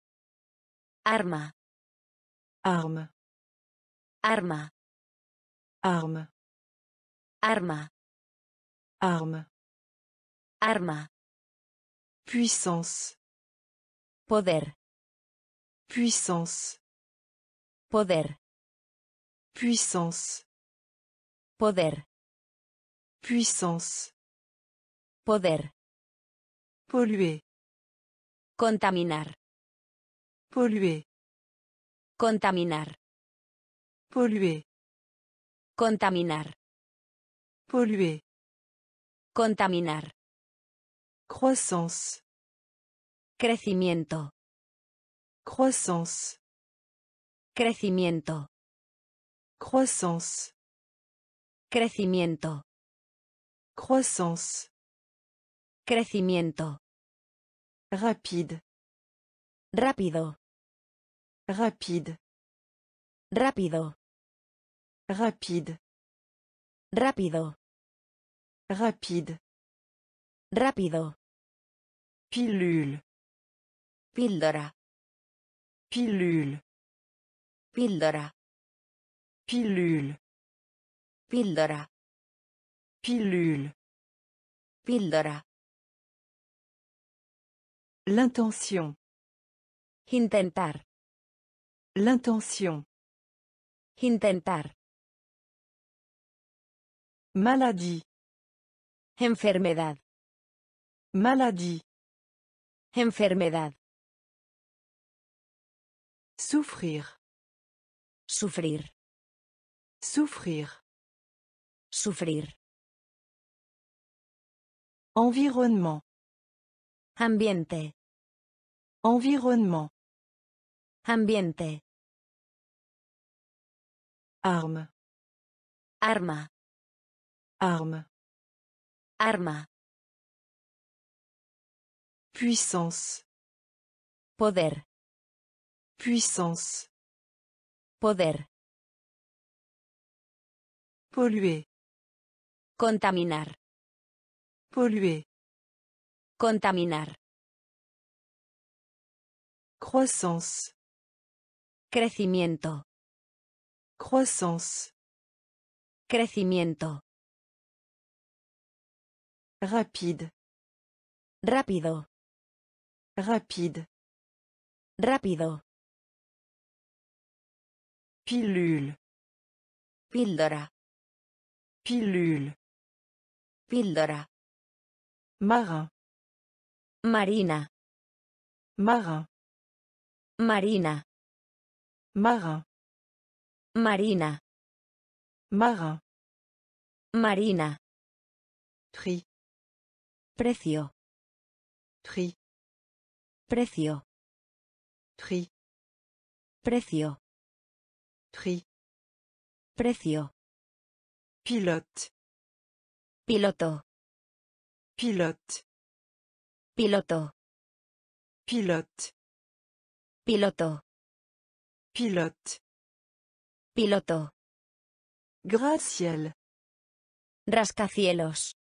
Arma. Arme. Arma. Arme. Arma. Arme. Arma. Puissance. Poder. Puissance. Poder. Puissance. Poder. Puissance. Poder. Polluer. Contaminar. Polluer. Contaminar. Polluer. Contaminar. Polluer. Contaminar. Croissance. Crecimiento. Croissance. Crecimiento. Croissance. Crecimiento. Croissance. Crecimiento. Rapide. Rápido. Rapide. Rápido. Rapide. Rápido. Rapide. Rápido. Pilule. Píldora. Pilule. Píldora. Pilule. Píldora. Pilule. Píldora. L'intention. Intentar. L'intention. Intentar. Maladie. Enfermedad. Maladie. Enfermedad. Souffrir. Sufrir. Souffrir. Sufrir. Environnement. Ambiente. Environnement. Ambiente. Arme. Arma. Arme. Arma. Puissance. Poder. Puissance. Poder. Polluer. Contaminar. Polluer. Contaminar. Croissance. Crecimiento. Croissance. Crecimiento. Rapide. Rápido. Rapide. Rápido. Pilule. Píldora. Pilule. Píldora. Marin. Marina. Marin. Marina. Marin. Marina. Marin. Marina. Prix. Precio. Prix. Precio. Prix. Precio. Prix. Precio. Pilote. Piloto. Pilote. Piloto. Pilote. Piloto. Pilote. Piloto. Gratte-ciel. Rascacielos.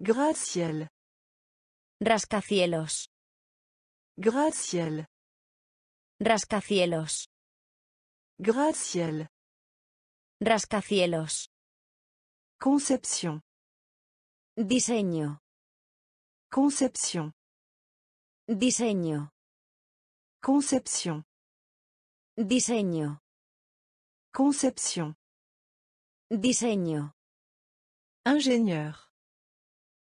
Gratte-ciel. Rascacielos. Gratte-ciel. Rascacielos. Gratte-ciel. Rascacielos. Conception. Diseño. Conception. Diseño. Conception. Diseño. Conception. Diseño. Ingénieur.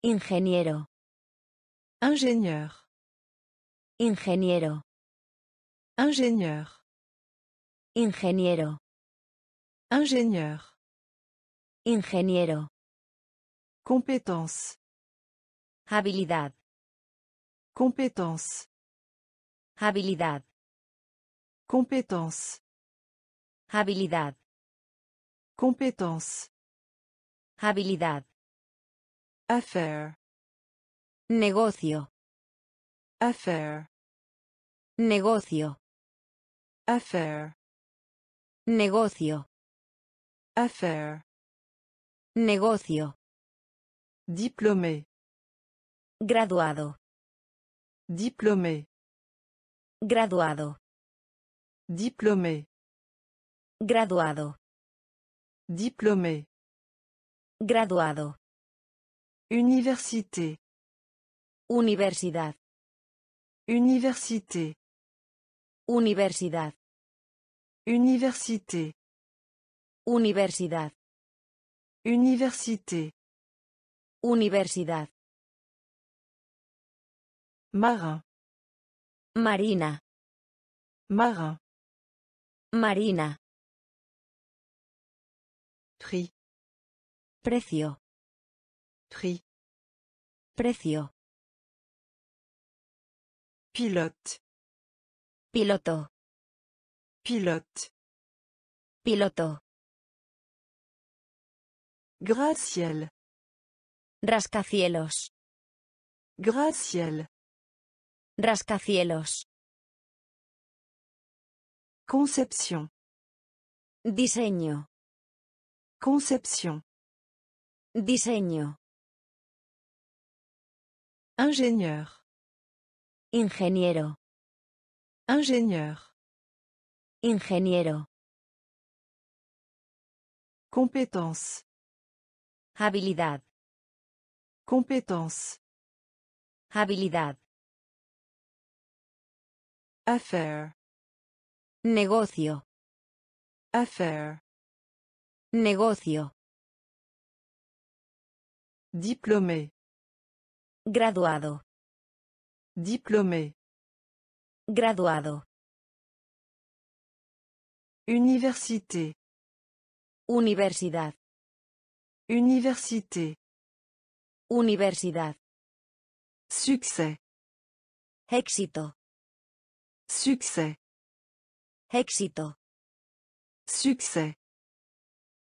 Ingeniero. Ingénieur. Ingeniero. Ingénieur. Ingeniero. Ingénieur. Ingeniero. Compétence. Habilidad. Compétence. Habilidad. Compétence. Habilidad. Compétence. Habilidad. Affaire. Negocio. Affaire. Negocio. Affaire. Negocio. Affaire. Negocio. Diplômé. Graduado. Diplômé. Graduado. Diplômé. Graduado. Diplômé. Graduado. Université. Universidad. Université. Universidad. Université. Universidad. Université. Universidad. Marin. Marina. Marin. Marina. Prix. Precio. Prix. Precio. Pilote. Piloto. Pilote. Piloto. Gratte-ciel. Rascacielos. Gratte-ciel. Rascacielos. Conception. Diseño. Conception. Diseño. Ingénieur. Ingeniero. Ingénieur. Ingeniero. Compétence. Habilidad. Compétence. Habilidad. Affaire. Negocio. Affaire. Negocio. Diplômé. Graduado. Diplômé. Graduado. Université. Universidad. Université. Universidad. Succès. Éxito. Succès. Éxito. Succès.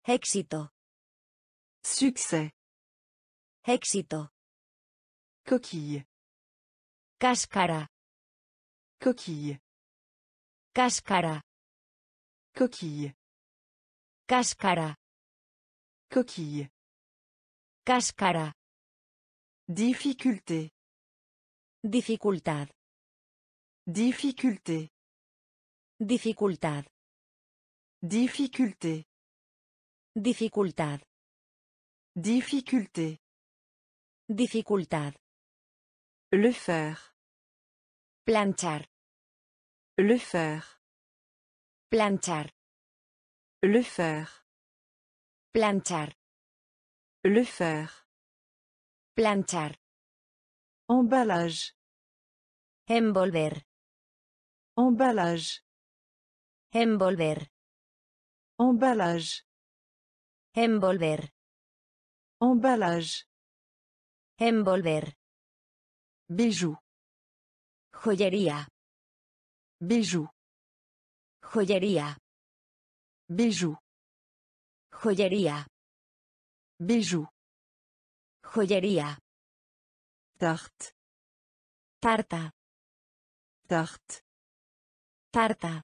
Éxito. Succès. Éxito. Coquille. Cáscara. Coquille. Cáscara. Coquille. Cáscara. Coquille. Cáscara. Difficulté. Dificultad. Difficulté. Dificultad. Difficulté. Dificultad. Difficulté. Dificultad. Le faire. Planchar. Le faire. Planchar. Le faire. Planchar. Le faire. Planchar. Emballage. Envolver. Emballage. Envolver. Emballage. Envolver. Emballage. Envolver. Bijou. Joyería. Bijou. Joyería. Bijou. Joyería. Bijou. Joyería. Tarte. Tarta. Tarte. Tarta.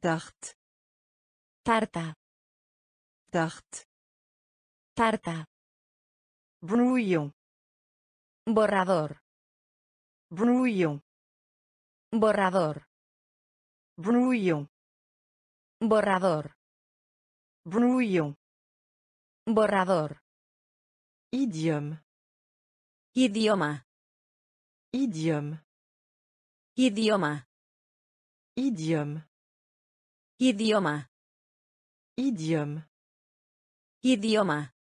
Tarte. Tarta. Tarte. Tarta. Brouillon. Borrador. Brouillon. Borrador. Brouillon. Borrador. Brouillon. Borrador. Idiome. Idioma. Idiome. Idioma. Idiome. Idioma. Idiome. Idioma.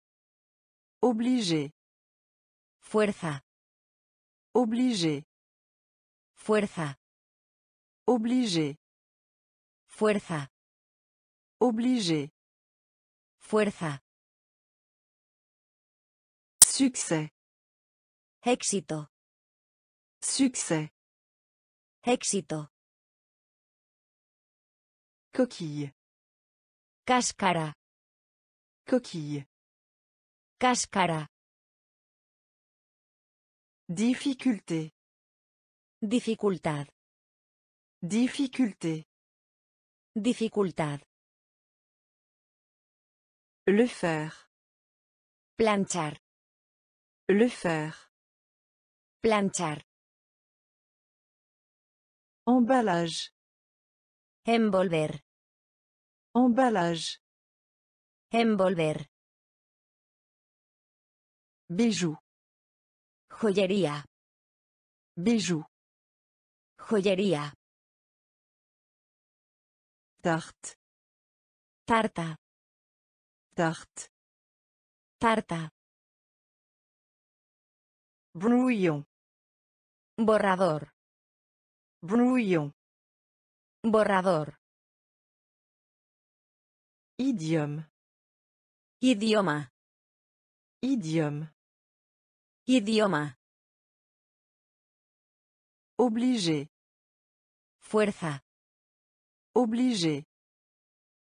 Obligé. Fuerza. Obligé. Fuerza. Obligé. Fuerza. Obligé. Fuerza. Succès. Éxito. Succès. Éxito. Coquille. Cáscara. Coquille. Cáscara. Difficulté. Dificultad. Difficulté. Dificultad. Le faire. Planchar. Le faire. Planchar. Emballage. Envolver. Emballage. Envolver. Bijou. Joyería. Bijou. Joyería. Tarte. Tarta. Tarte. Tarta. Brouillon. Borrador. Brouillon. Borrador. Idiome. Idioma. Idiome. Idioma. Obligé. Fuerza. Obligé.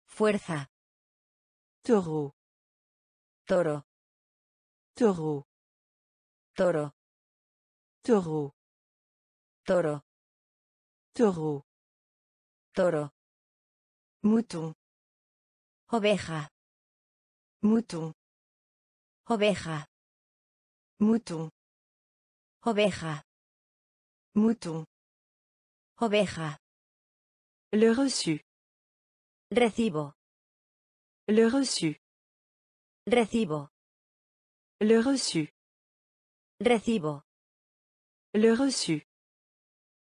Fuerza. Taureau. Toro. Taureau. Toro. Taureau. Toro. Taureau. Toro. Mouton. Oveja. Mouton. Oveja. Mouton. Oveja. Mouton. Oveja. Le reçu. Recibo. Le reçu. Recibo. Le reçu. Recibo. Le reçu.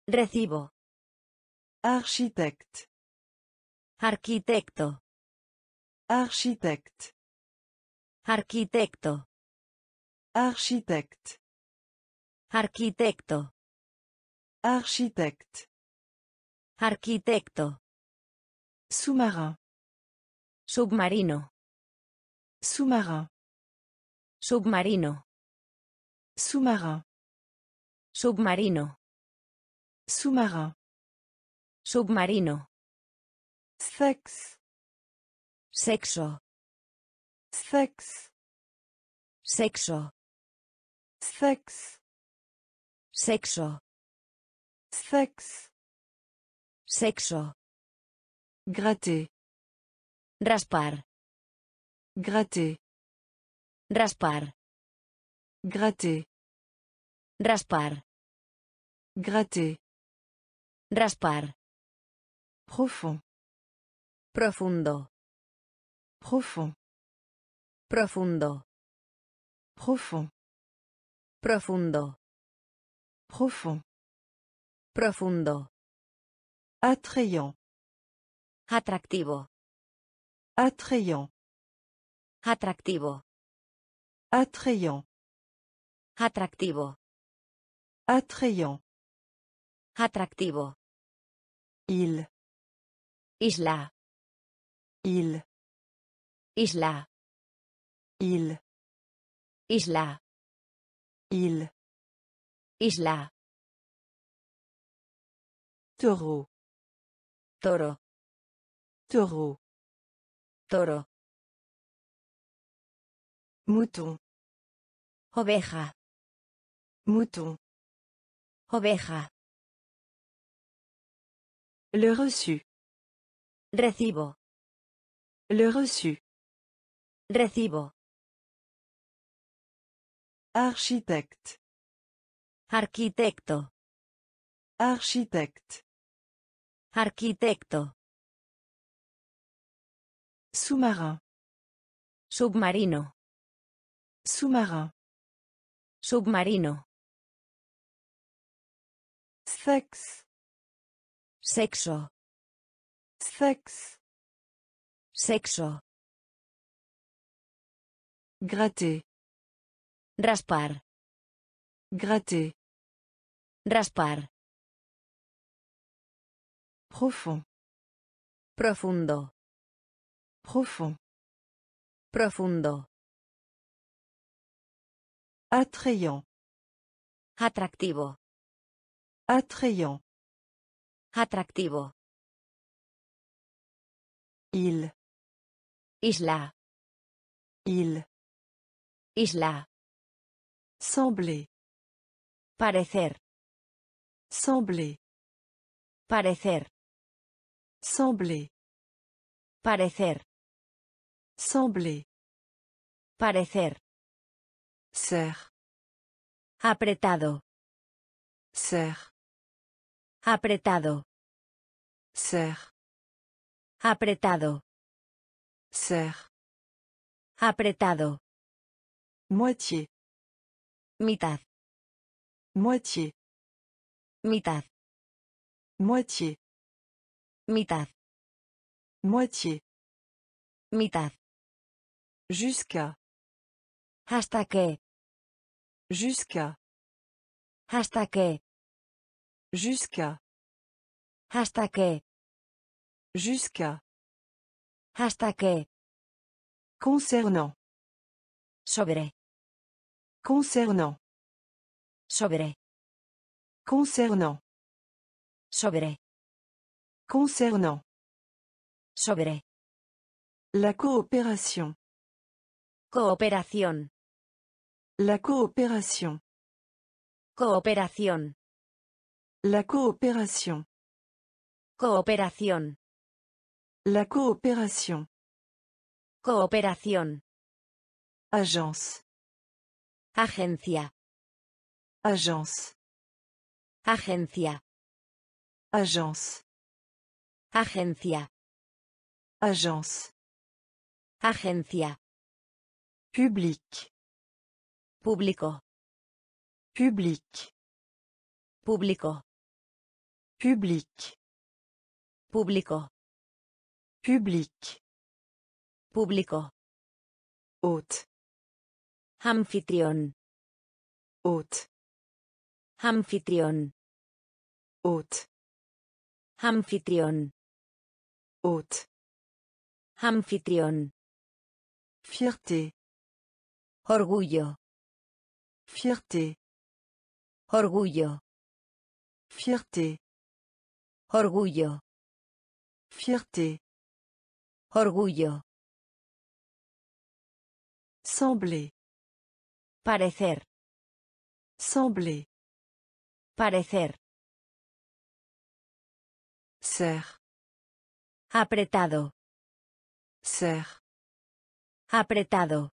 Recibo. Architecte. Arquitecto. Architecte. Arquitecto. Architecte. Arquitecto. Architecte. Arquitecto. Sous-marin. Submarino. Sous-marin. Submarino. Sous-marin. Submarino. Sous-marin. Submarino. Sexe. Sexo. Sexe. Sexo. Sexe. Sexo. Sexo. Gratter. Raspar. Gratter. Raspar. Gratter. Raspar. Gratter. Raspar. Profond. Profundo. Profond. Profundo. Profond. Profundo. Profond. Profundo. Attrayant. Atractivo. Attrayant. Atractivo. Attrayant. Atractivo. Attrayant. Atractivo. Il. Isla. Il. Isla. Il. Isla. Il. Isla. Taureau. Toro. Taureau. Toro. Mouton. Oveja. Mouton. Oveja. Le reçu. Recibo. Le reçu. Recibo. Architecte. Arquitecto. Architecte. Arquitecto. Sous-marin. Submarino. Sous-marin. Submarino. Sexe. Sexo. Sexe. Sexo. Gratter. Raspar. Gratter. Raspar. Profond. Profundo. Profond. Profundo. Attrayant. Atractivo. Attrayant. Atractivo. Il. Isla. Il. Isla. Sembler. Parecer. Sembler. Parecer. Sembler. Parecer. Sembler. Parecer. Serre. Apretado. Serre. Apretado. Serre. Apretado. Serre. Apretado. Moitié. Mitad. Moitié. Mitad. Moitié. Mitad. Moitié. Mitad. Jusqu'à. Hasta que. Jusqu'à. Hasta que. Jusqu'à. Hasta que. Jusqu'à. Hasta que. Concernant. Sobre. Concernant. Sobre. Concernant. Sobre. Concernant. Sobre. La coopération. Cooperación. La coopération. Cooperación. La coopération. Cooperación. La coopération. Cooperación. Agence. Agencia. Agence. Agencia. Agence. Agencia. Agence. Agencia. Public. Público. Public. Público. Public. Público. Public. Público. Hôte. Anfitrión. Hôte. Anfitrión. Hôte. Anfitrión. Hôte. Anfitrión. Fierté. Orgullo. Fierté. Orgullo. Fierté. Orgullo. Fierté. Orgullo. Sembler. Parecer. Sembler. Parecer. Serre. Apretado. Serre. Apretado.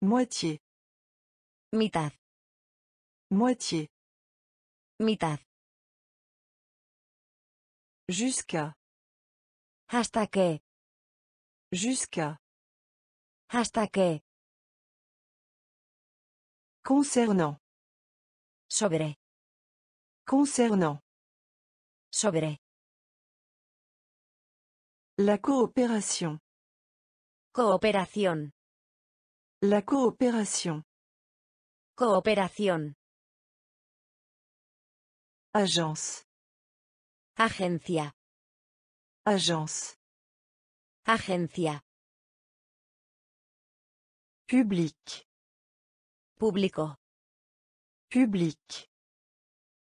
Moitié. Mitad. Moitié. Mitad. Jusqu'à. Hasta que. Jusqu'à. Hasta que. Concernant. Sobre. Concernant. Sobre. La coopération. Cooperación. La coopération. Cooperación. Agence. Agencia. Agence. Agencia. Public. Público. Public.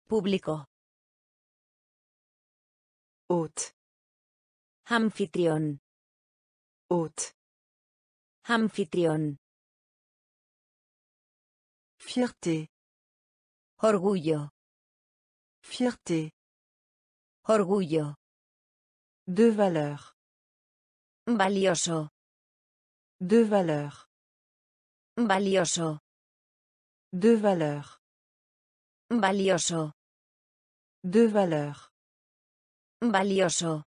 Público. Anfitrión. Hôte. Anfitrión. Fierté. Orgullo. Fierté. Orgullo. De valeur. Valioso. De valeur. Valioso. De valeur. Valioso. De valeur. Valioso.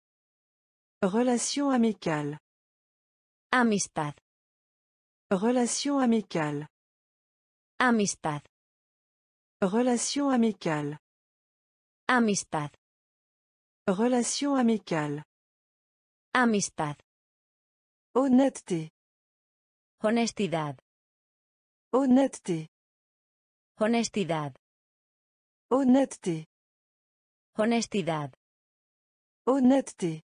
Relation amicale. Amistad. Relation amicale. Amistad. Relation amicale. Amistad. Relation amicale. Amistad. Honnêteté. Honestidad. Honnêteté. Honestidad. Honnêteté. Honestidad. Honnêteté.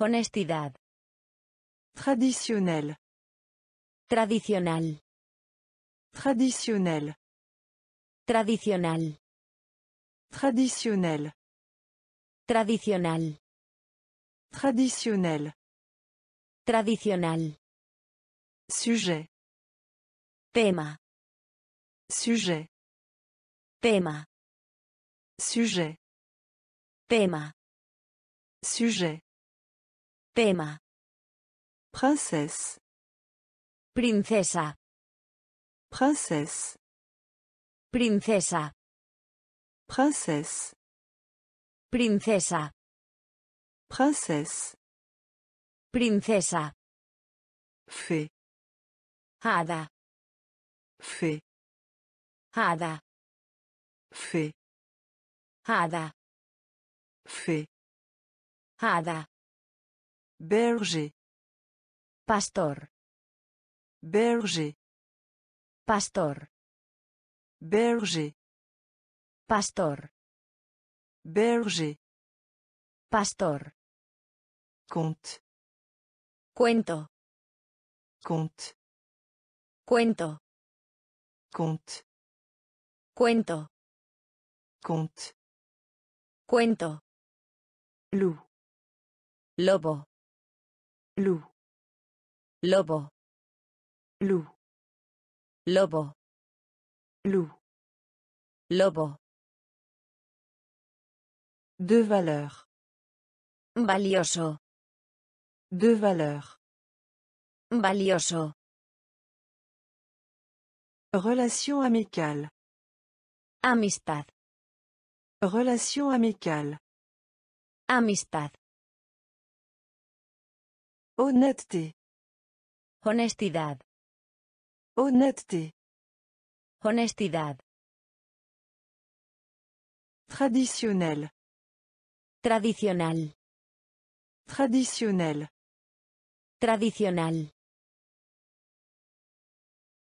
Honestidad. Traditionnel. Tradicional. Traditionnel. Tradicional. Traditionnel. Tradicional. Traditionnel. Tradicional. Sujet. Tema. Sujet. Tema. Sujet. Tema. Sujet. Tema. Princesse. Princesa. Princesse. Princesa. Princesse. Princesa. Princesse. Princesa. Fée. Hada. Fée. Hada. Fée. Hada. Fée. Hada. Berger. Pastor. Berger. Pastor. Berger. Pastor. Berger. Pastor. Conte. Cuento. Conte. Cuento. Conte. Cuento. Conte. Cuento. Loup. Lobo. Loup. Lobo. Loup. Lobo. Loup. Lobo. De valeur. Valioso. De valeur. Valioso. Relation amicale. Amistad. Relation amicale. Amistad. Honnêteté. Honestidad. Honnêteté. Honestidad. Traditionnel. Tradicional. Traditionnel. Tradicional.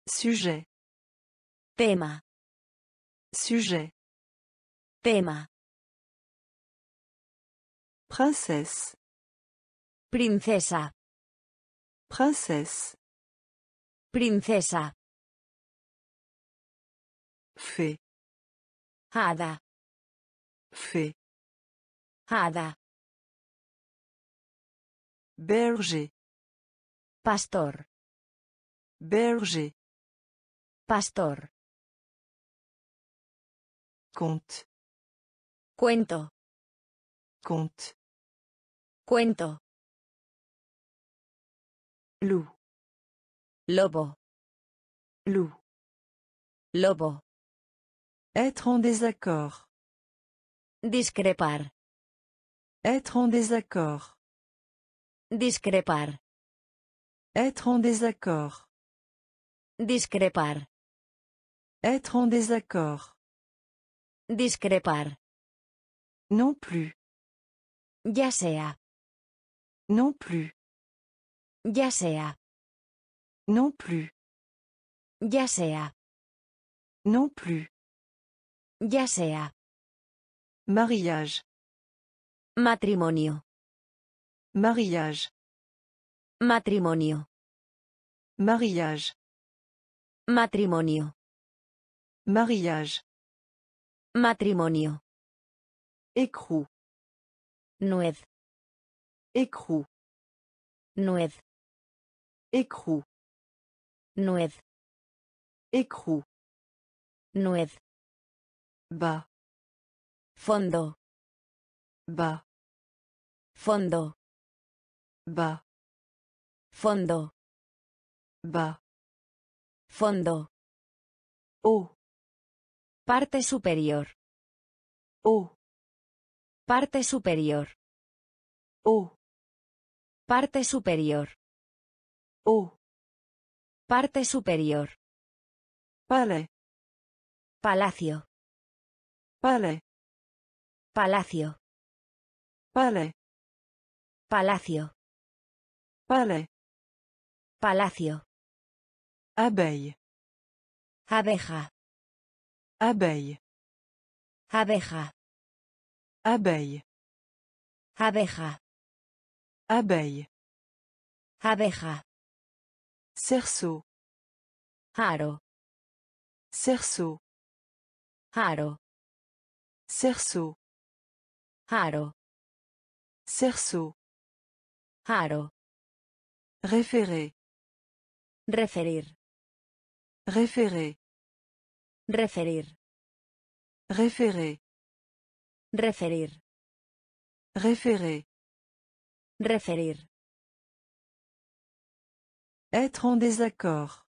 Sujet. Tema. Sujet. Tema. Princesse. Princesa. Princesse. Princesa. Fée. Hada. Fée. Hada. Berger. Pastor. Berger. Pastor. Conte. Cuento. Conte. Cuento. Loup. Lobo. Loup. Lobo. Être en désaccord. Discrepar. Être en désaccord. Discrepar. Être en désaccord. Discrepar. Être en désaccord. Discrepar. Non plus. Ya sea. Non plus. Ya sea. Non plus. Ya sea. Non plus. Ya sea. Mariage. Matrimonio. Mariage. Matrimonio. Mariage. Matrimonio. Mariage. Matrimonio. Écrou. Nuez. Écrou. Nuez. Écrou. Nuez. Écrou. Nuez. Bas. Fondo. Bas. Fondo. Bas. Fondo. Bas. Fondo. Haut. Parte superior. Haut. Parte superior. Haut. Parte superior. Haut. Parte superior. Palais. Palacio. Palais. Palacio. Palais. Palacio. Palais. Palacio. Abeille. Abeja. Abeille. Abeja. Abeille. Abeja. Abeille. Abeja. Cerceau. Aro. Cerceau. Aro. Cerceau. Aro. Cerceau. Aro. Référer. Referir. Référer. Referir. Référer. Referir. Référer. Referir. Être en désaccord.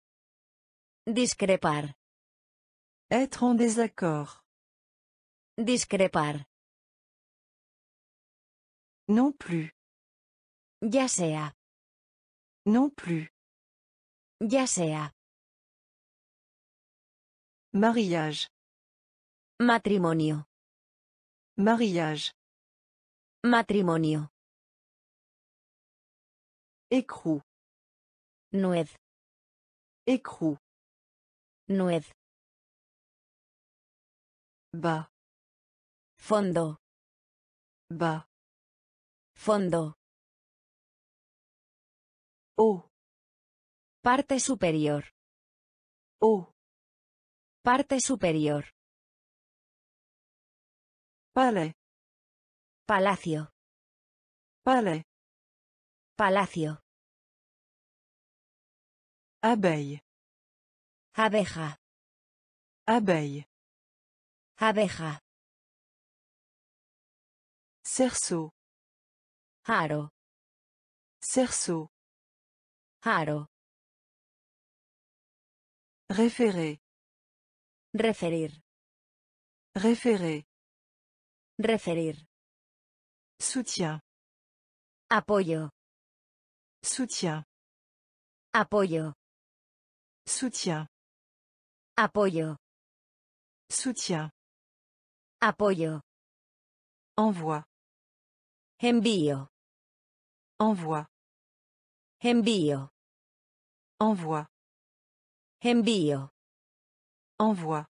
Discrepar. Être en désaccord. Discrepar. Non plus. Ya sea. Non plus. Ya sea. Mariage. Matrimonio. Mariage. Matrimonio. Écrou. Nuez. Écrou. Nuez. Bas. Fondo. Bas. Fondo. Haut. Parte superior. Haut. Parte superior. Palais. Palacio. Palais. Palacio. Abeille. Abeja. Abeille. Abeja. Cerceau. Aro. Cerceau. Aro. Référer. Referir. Référer. Referir. Soutien. Apoyo. Soutien. Apoyo. Soutien. Apoyo. Soutien. Apoyo. Envoi. Envío. Envoi. Envío. Envoi. Envío. Envoi.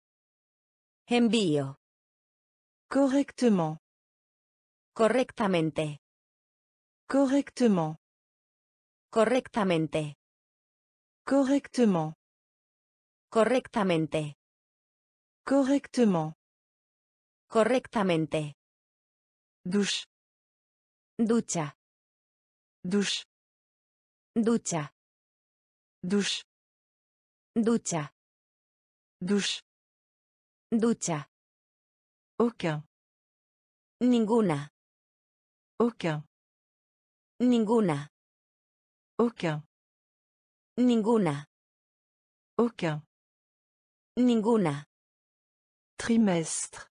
Envío. Correctement. Correctamente. Correctement. Correctamente. Correctement. Correctamente. Correctement. Correctamente. Douche. Ducha. Douche. Ducha. Douche. Ducha. Douche. Ducha. Aucun. Ninguna. Aucun. Ninguna. Aucun. Ninguna. Aucun. Ninguna. Trimestre.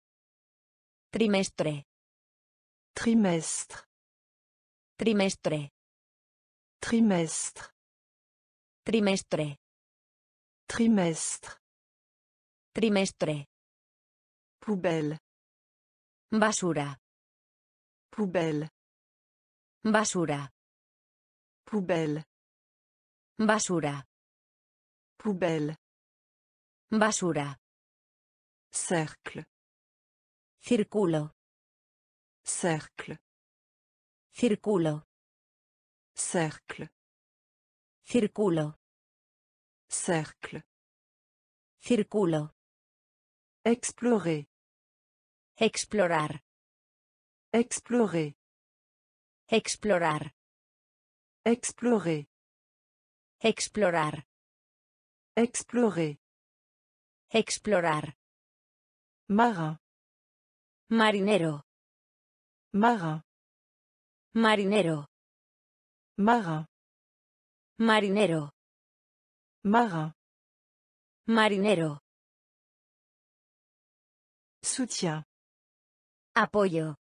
Trimestre. Trimestre. Trimestre. Trimestre. Trimestre. Trimestre. Trimestre. Poubelle. Basura. Poubelle. Basura. Poubelle. Basura. Poubelle. Basura. Cercle. Círculo. Cercle. Círculo. Cercle. Círculo. Cercle. Círculo. Explorer. Explorar. Explorer. Explorar. Explorer. Explorar. Explorer. Explorar. Marin. Marinero. Marin. Marinero. Marin. Marinero. Marin. Marinero. Soutien. Apoyo.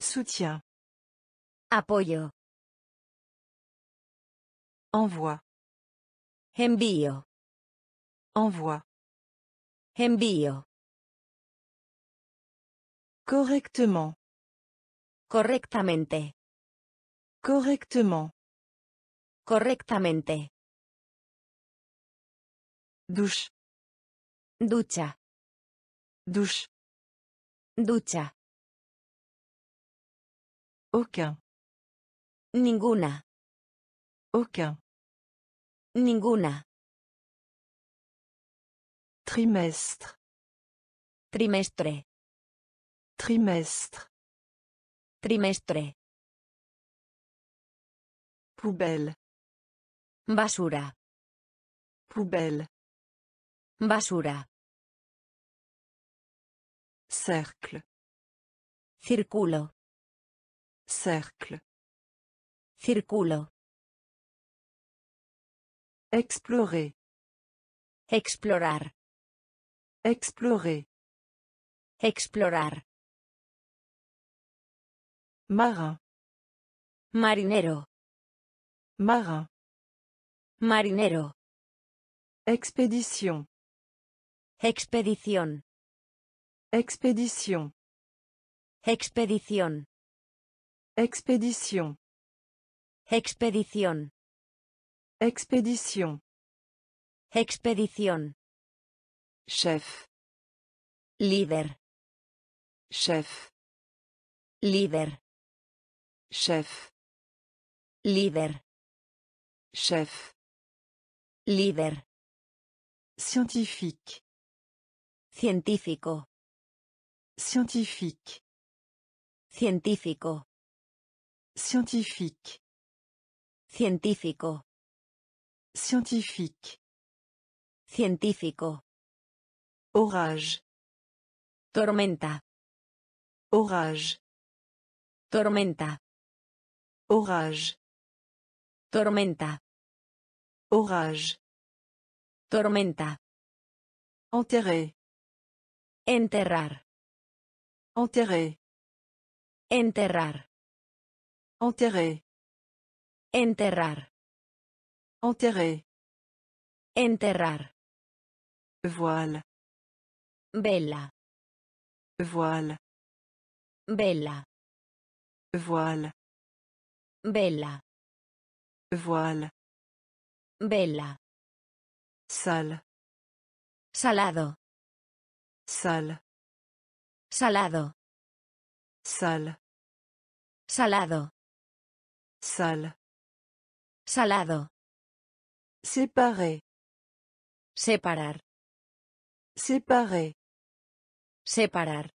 Soutien. Apoyo. Envoi. Envío. Envoi. Envío. Correctement. Correctamente. Correctement. Correctamente. Douche. Ducha. Douche. Ducha. Aucun. Ninguna. Aucun. Ninguna. Trimestre. Trimestre. Trimestre. Trimestre. Poubelle. Basura. Poubelle. Basura. Cercle. Círculo. Cercle. Círculo. Explorer. Explorar. Explorer. Explorar. Marin. Marinero. Marin. Marinero. Expédition. Expedición. Expédition. Expedición. Expédition. Expedición. Expédition. Expedición. Chef. Líder. Chef. Líder. Chef. Líder. Chef. Líder. Scientifique. Científico. Scientifique. Científico. Scientifique. Científico. Scientifique. Científico. Orage. Tormenta. Orage. Tormenta. Orage. Tormenta. Orage. Tormenta. Enterrer. Enterrar. Enterrer. Enterrar. Enterrer. Enterrar. Enterrer. Enterrar. Voile. Vela. Voile. Vela. Voile. Vela. Voile. Vela. Sale. Salado. Sale. Salado. Sale. Salado. Sale. Salado. Séparer. Separar. Séparer. Separar.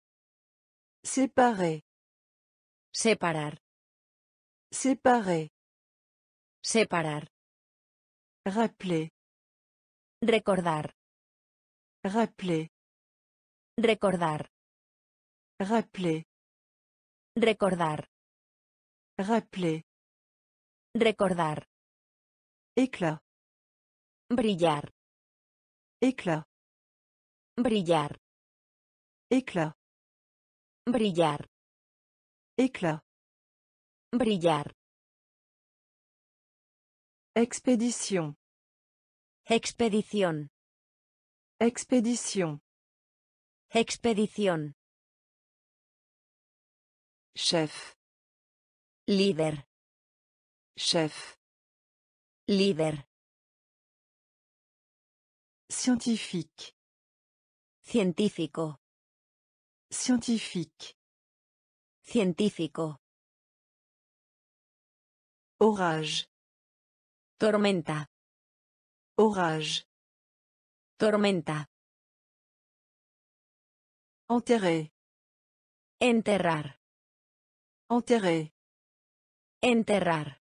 Séparer. Separar. Séparer. Separar. Rappeler. Recordar. Rappeler. Recordar. Rappeler. Recordar. Rappeler. Recordar. Éclat. Brillar. Éclat. Brillar. Éclat. Brillar. Éclat. Brillar. Expédition. Expedición. Expédition. Expedición. Chef. Líder. Chef. Líder. Scientifique. Científico. Scientifique. Científico. Orage. Tormenta. Orage. Tormenta. Enterrer. Enterrar. Enterrer. Enterrar.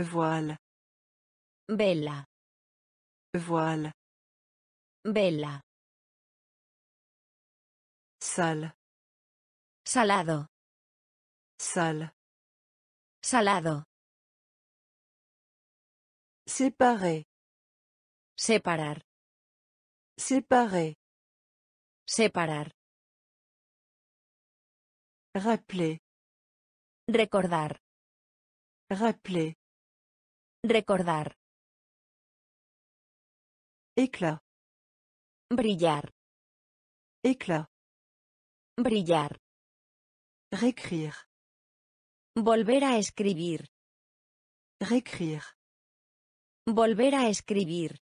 Voile. Vela. Voile. Vela. Sale. Salado. Sale. Salado. Séparer. Separar. Séparer. Separar. Rappeler. Recordar. Rappeler. Recordar. Éclat. Brillar. Éclat. Brillar. Réécrire. Volver a escribir. Réécrire. Volver a escribir.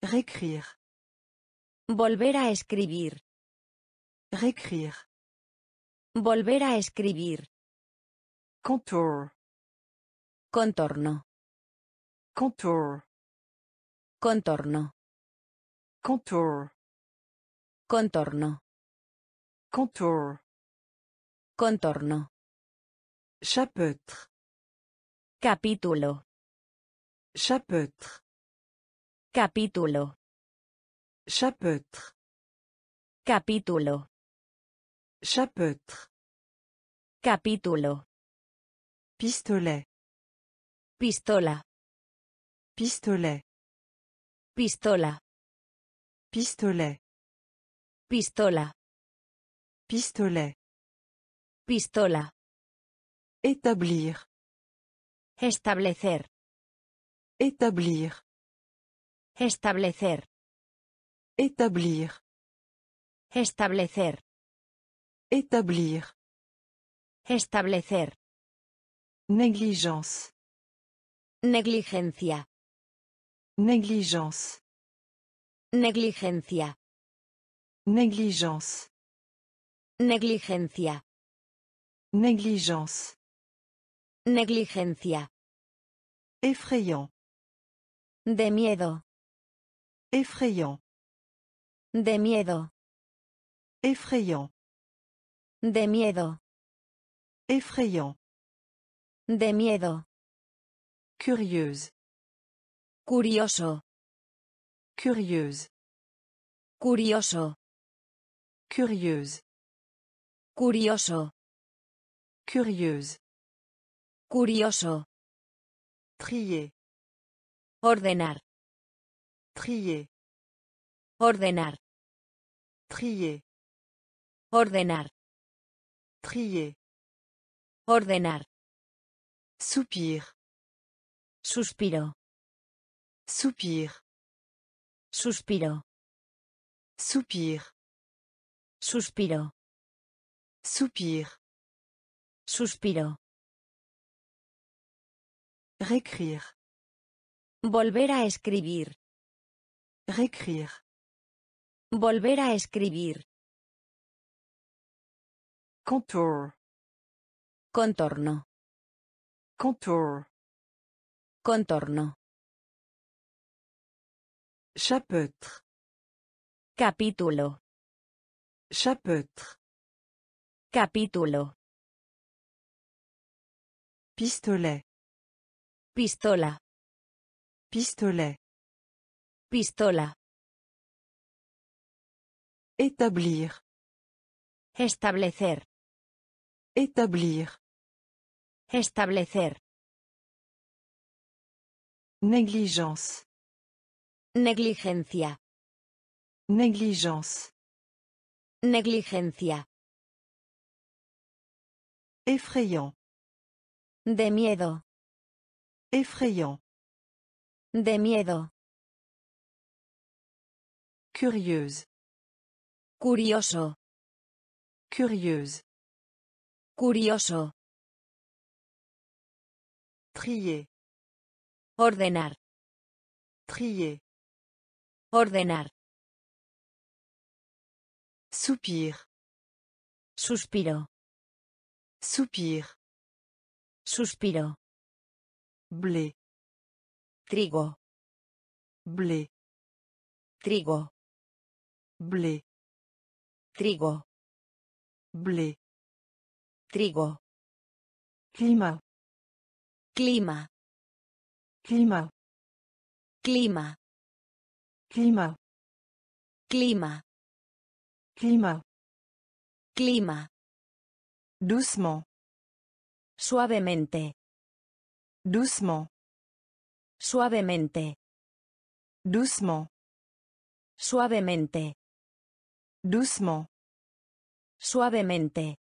Réécrire. Volver a escribir. Réécrire. Volver a escribir. Contour. Contorno. Contour. Contorno. Contour. Contorno. Contour. Contorno. Chapitre. Capítulo. Chapitre. Capítulo. Chapitre. Capítulo. Chapitre. Capítulo. Pistolet. Pistola. Pistolet. Pistola. Pistolet. Pistola. Pistolet. Pistola. Établir. Establecer. Établir. Establecer. Établir. Establecer. Établir. Establecer. Négligence. Negligencia. Négligence. Negligencia. Négligence. Negligencia. Négligence. Negligencia. Effrayant. De miedo. Effrayant. De miedo. Effrayant. De miedo. Effrayant. De miedo. Curieuse. Curioso. Curieuse. Curioso. Curieuse. Curioso. Curieuse. Curioso. Trier. Ordenar. Trier. Ordenar. Trier. Ordenar. Trier. Ordenar. Soupir. Suspiro. Soupir. Suspiro. Soupir. Suspiro. Soupir. Suspiro. Réécrire. Volver a escribir. Réécrire. Volver a escribir. Contour. Contorno. Contour. Contorno. Chapitre. Capítulo. Chapitre. Capítulo. Pistolet. Pistola. Pistolet. Pistola. Établir. Establecer. Établir. Establecer. Négligence. Negligencia. Négligence. Negligencia. Effrayant. De miedo. Effrayant. De miedo. Curieuse. Curioso. Curieuse. Curioso. Trier. Ordenar. Trier. Ordenar. Soupir. Suspiro. Soupir. Suspiro. Blé. Trigo. Blé. Trigo. Blé. Trigo. Blé. Trigo. Climat. Clima. Climat. Clima. Climat. Clima. Climat. Clima. Doucement. Suavemente. Doucement. Suavemente. Doucement. Suavemente. Doucement. Suavemente.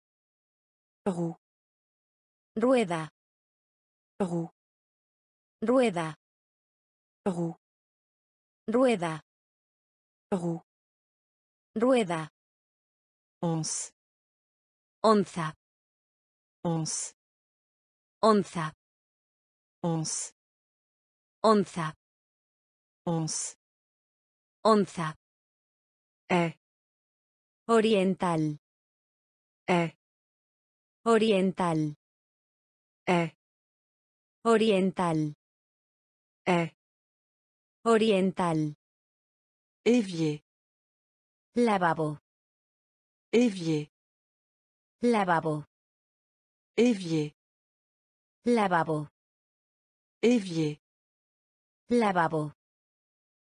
Roue. Rueda. Roue. Rueda. Roue. Rueda. Roue. Rueda. Once. Onza. Once. Onza. Once. Onza. Once. Onza. Est. Oriental. Est. Oriental. Est. Oriental. Est. Oriental. Évier. Lavabo. Évier. Lavabo. Évier. Lavabo. Évier. Lavabo.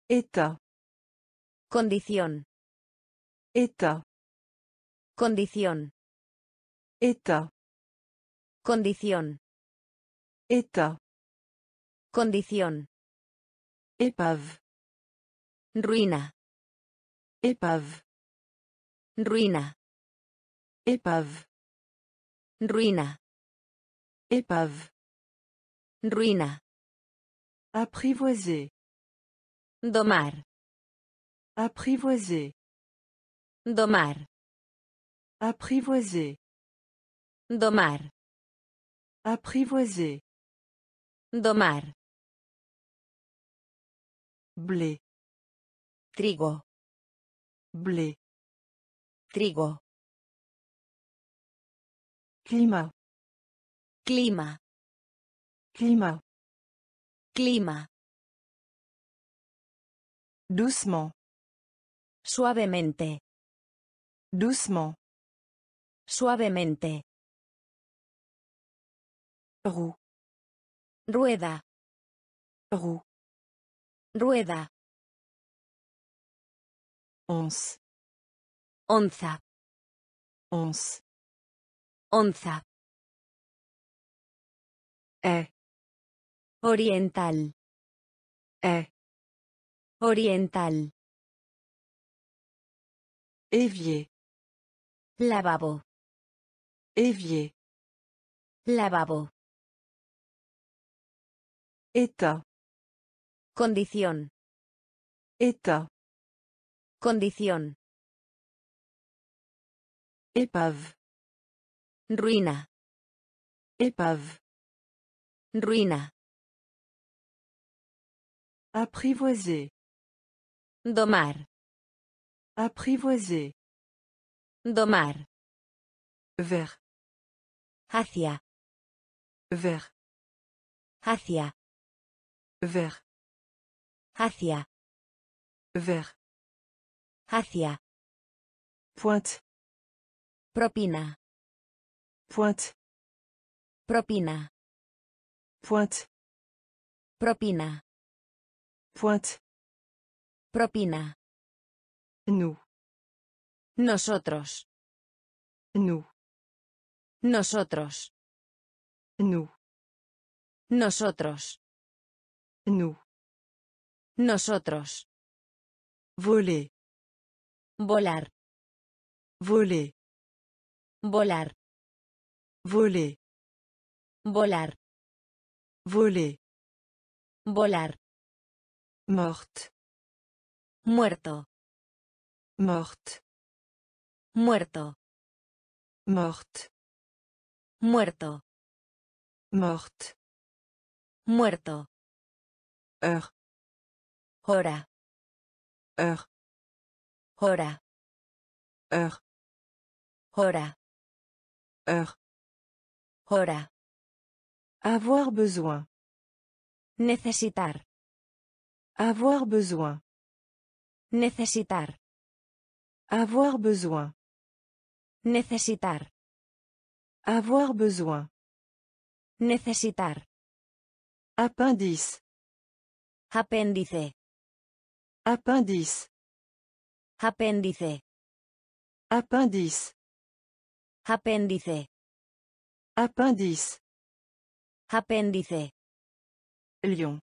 État. Condición. État. Condición. État. Condición. État. Condición. Épave. Ruina. Épave. Ruina. Épave. Ruina. Épave. Ruina. Apprivoiser. Domar. Apprivoiser. Domar. Apprivoiser. Domar. Apprivoiser. Domar. Blé. Trigo. Blé. Trigo. Clima. Climat. Clima. Doucement. Suavemente. Doucement. Suavemente. Roue. Rueda. Rueda. Once. Onza. Once. Onza. Est. Oriental. Est. Oriental. Évier. Lavabo. Évier. Lavabo. État. Condición. État. Condición. Épave. Ruina. Épave. Ruina. Apprivoiser. Domar. Apprivoiser. Domar. Vers. Hacia. Vers. Hacia. Vers. Hacia. Vers. Hacia. Pointe. Propina. Pointe. Propina. Pointe. Propina. Pointe. Propina. Nous. Nosotros. Nous. Nosotros. Nous. Nosotros. Nous. Nosotros. Voler. Volar. Voler. Volar. Voler. Volar. Voler. Volar. Morte. Muerto. Morte. Muerto. Morte. Muerto. Morte. Muerto. Heure. Hora. Heure. Hora. Heure. Hora. Heure. Hora. Avoir besoin. Necesitar. Avoir besoin. Necesitar. Avoir besoin. Necesitar. Avoir besoin. Necesitar. Appendice. Apéndice. Appendice. Apéndice. Appendice. Apéndice. Appendice. Apéndice. Lion.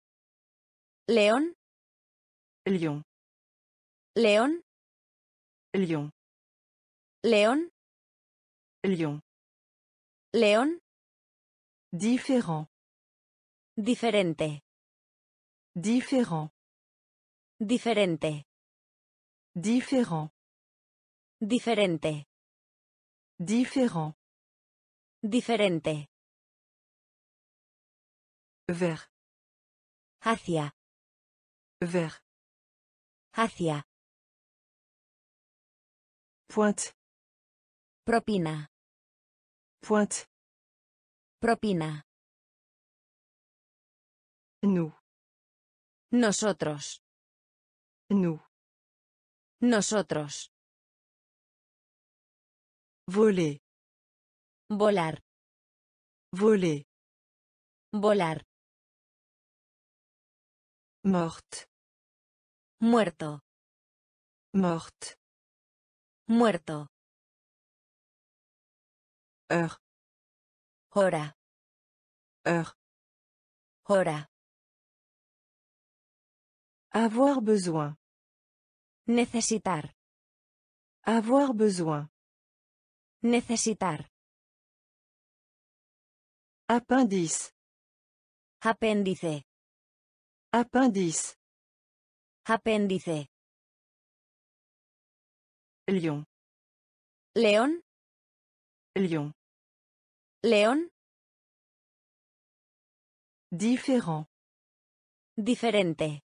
León. Lion. León. Lion. León. Lion. León. Différent. Diferente. Différent. Diferente. Différent. Diferente. Différent. Diferente. Vert. Hacia. Vert. Hacia. Pointe. Propina. Pointe. Propina. Nous. Nosotros. Nous. Nosotros. Voler. Volar. Voler. Volar. Morte. Muerto. Morte. Muerto. Heure. Hora. Heure. Hora. Avoir besoin. Necesitar. Avoir besoin. Necesitar. Appendice. Apéndice. Appendice. Apéndice. Lion. León. Lion. León. Différent. Diferente.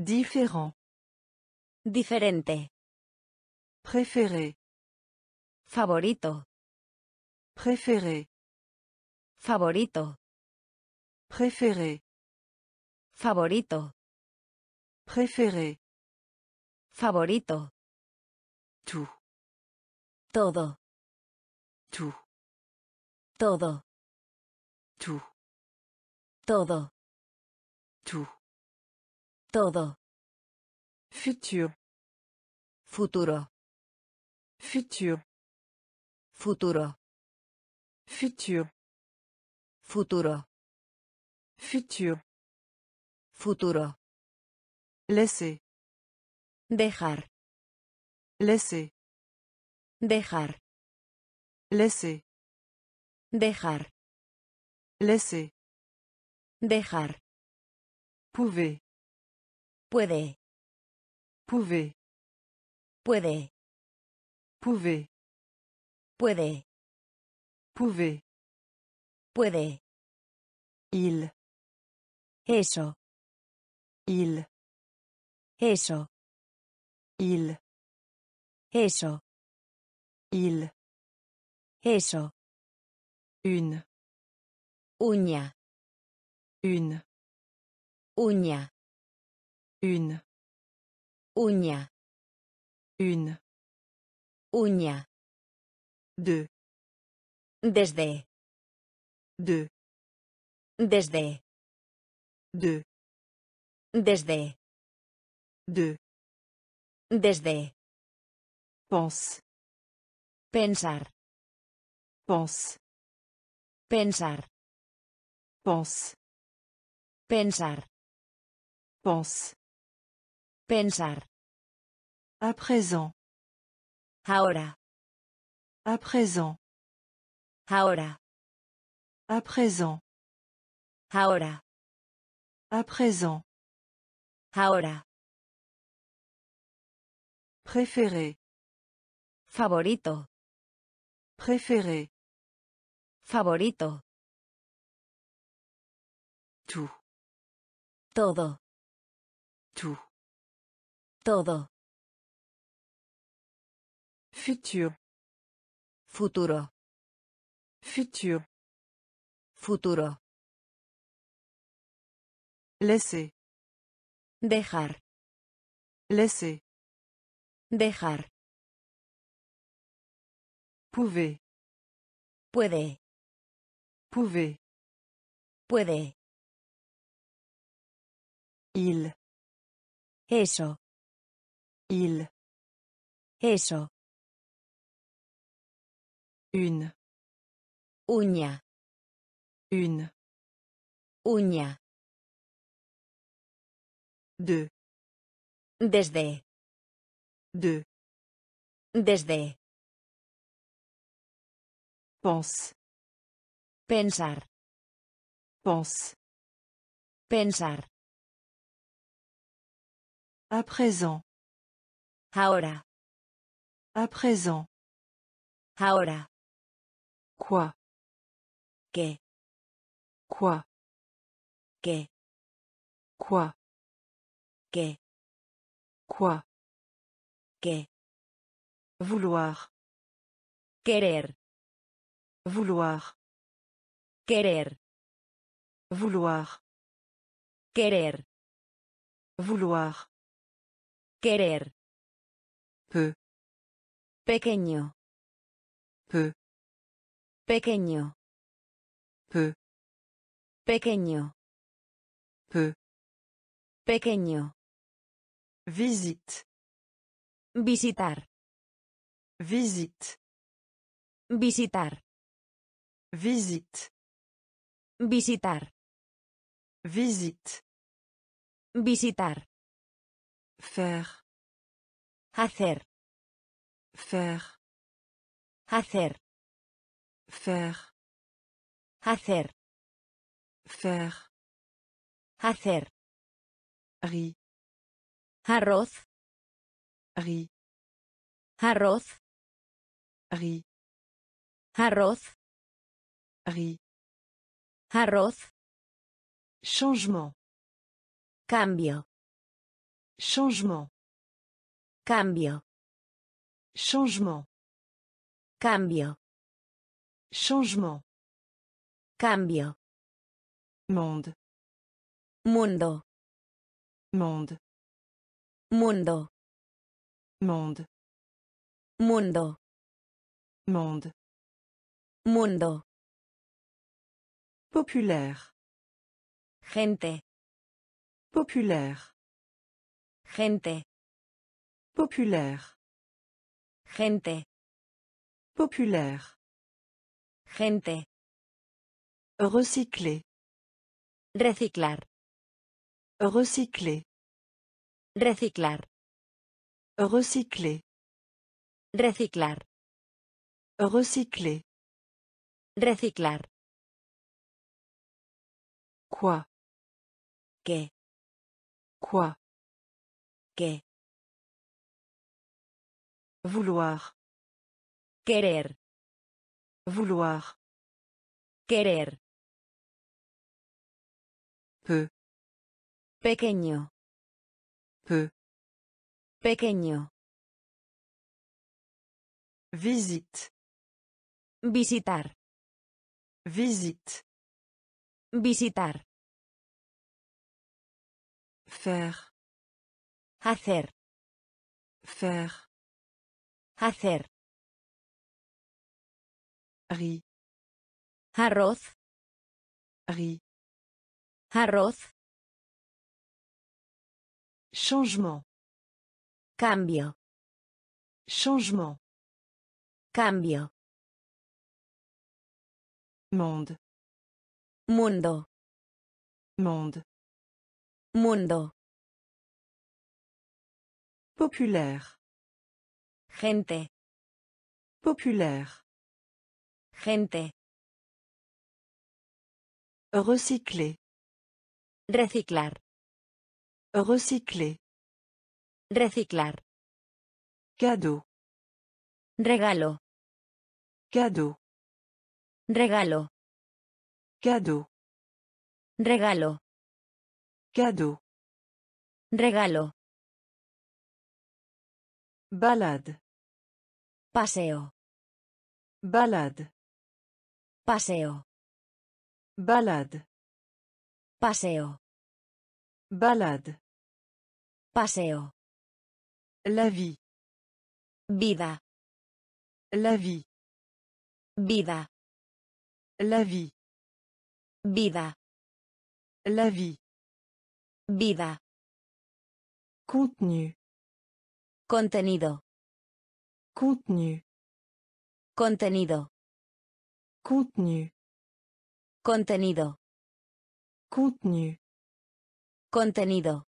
Différent. Diferente. Préféré. Favorito. Préféré. Favorito. Préféré. Favorito. Préféré. Favorito. Tout. Todo. Tout. Todo. Tout. Todo. Tout. Todo. Futur. Futuro. Futur. Futuro. Futur. Futuro. Futur. Futuro. Laisser. Dejar. Laisser. Dejar. Laisser. Dejar. Laisser. Dejar. Pouvez. Puede. Pouvez. Puede. Pouvez. Puede. Pouvez. Puede. Il. Eso. Il. Eso. Il. Eso. Il. Eso. Une. Uña. Une. Uña. Une. Uña. Une. Uña. Deux. Desde. Deux. Desde. Deux. Desde. Deux. Desde. Pense. Pensar. pense, Pensar. pense, Pensar. pense. Pensar. À présent, Ahora. à présent, Ahora. À présent, Ahora. à présent. Ahora. Préféré, Favorito. préféré, Favorito. tout, Todo. tout. Todo. Futur, Futuro. futur. Futuro. Laisser, Dejar. laisser. Dejar. Pouvez, Puede. pouvez. Puede. Il, Eso. il. Eso. Une, Uña. Une. Uña. Deux, Desde. deux. Desde. Pense, Pensar. pense. Pensar. À présent, Ahora. à présent. Ahora. Quoi, ¿Qué? Quoi, ¿Qué? quoi, ¿Qué? quoi? ¿Qué? Vouloir, Querer. vouloir, Querer. vouloir, Querer. vouloir. Querer. Peu, Pequeño. peu, Pequeño. peu, Pequeño. peu. Pequeño. Visite, Visitar. visite, Visitar. visite, Visitar. visite. Visitar. Faire, Hacer. faire, Hacer. faire, Hacer. Faire. Hacer. Riz, Arroz. riz, Arroz. riz, Arroz. riz. Arroz. Changement, Cambio. changement, Cambio. changement, Cambio. changement. Cambio. Monde, Mundo. monde, Mundo. monde, Mundo. monde. Mundo. Populaire, Gente. populaire, Gente. populaire, Gente. populaire. Gente. Recycler, Reciclar. recycler, Reciclar. recycler, Reciclar. recycler. Reciclar. Quoi, ¿Qué? quoi, ¿Qué? vouloir, Querer. vouloir. Querer. Peu, Pequeño. peu. Pequeño. Visite, Visitar. visite. Visitar. Faire, Hacer. faire. Hacer. Riz, Arroz. riz. Arroz. Changement, Cambio. changement. Cambio. Monde. Mundo. Monde. Mundo. Populaire. Gente. Populaire. Gente. Recycler. Reciclar. Recycler. Reciclar. Cadeau. Regalo. Cadeau. Regalo. Cadeau. Regalo. Cadeau. Regalo. Balade. Paseo. Balade. Paseo. Balade. Paseo. Balade. Paseo. La vie. Vida. La vie. Vida. La vie. Vida. La vie. Vida. Contenu. Contenido. Contenu. Contenido. Contenu. Contenido. Contenu. Contenido.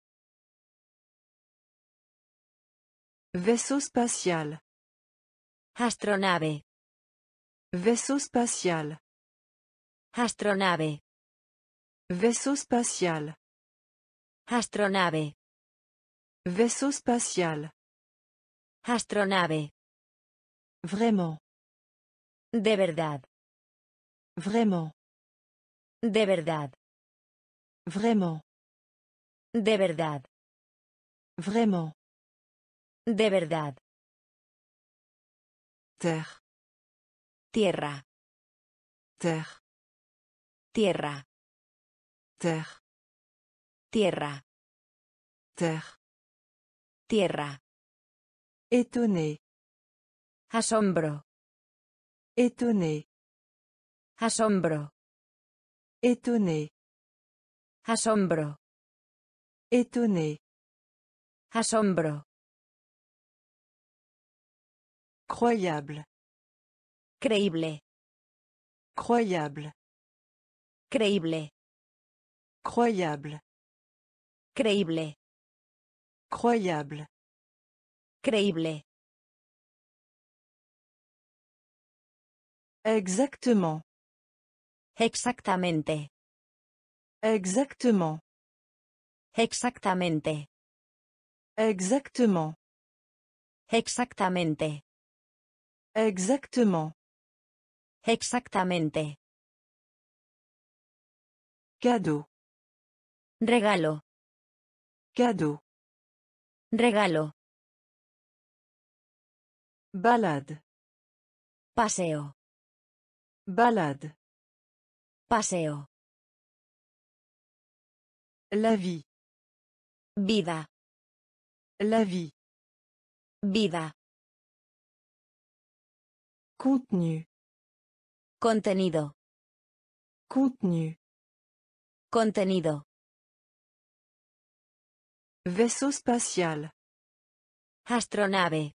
Vaisseau spatial. Astronave. Vaisseau spatial. Astronave. Vaisseau spatial. Astronave. Vaisseau spatial. Astronave. Vraiment. De verdad. Vraiment. De verdad. Vraiment. De verdad. Vraiment. De verdad. Terre. Tierra. Terre. Tierra. Terre. Tierra. Terre. Tierra. Étonné. Asombro. Étonné. Asombro. Étonné. Asombro. Étonné. Asombro. Croyable. Creíble. Croyable. Creíble. Croyable. Creíble. Croyable. Creíble. Exactement. Exactamente. Exactement. Exactamente. Exactement. Exactamente. Exactement. Exactamente. Cadeau. Regalo. Cadeau. Regalo. Balade. Paseo. Balade. Paseo. La vie. Vida. La vie. Vida. Contenu. Contenido. Contenu. Contenido. Vaisseau spatial. Astronave.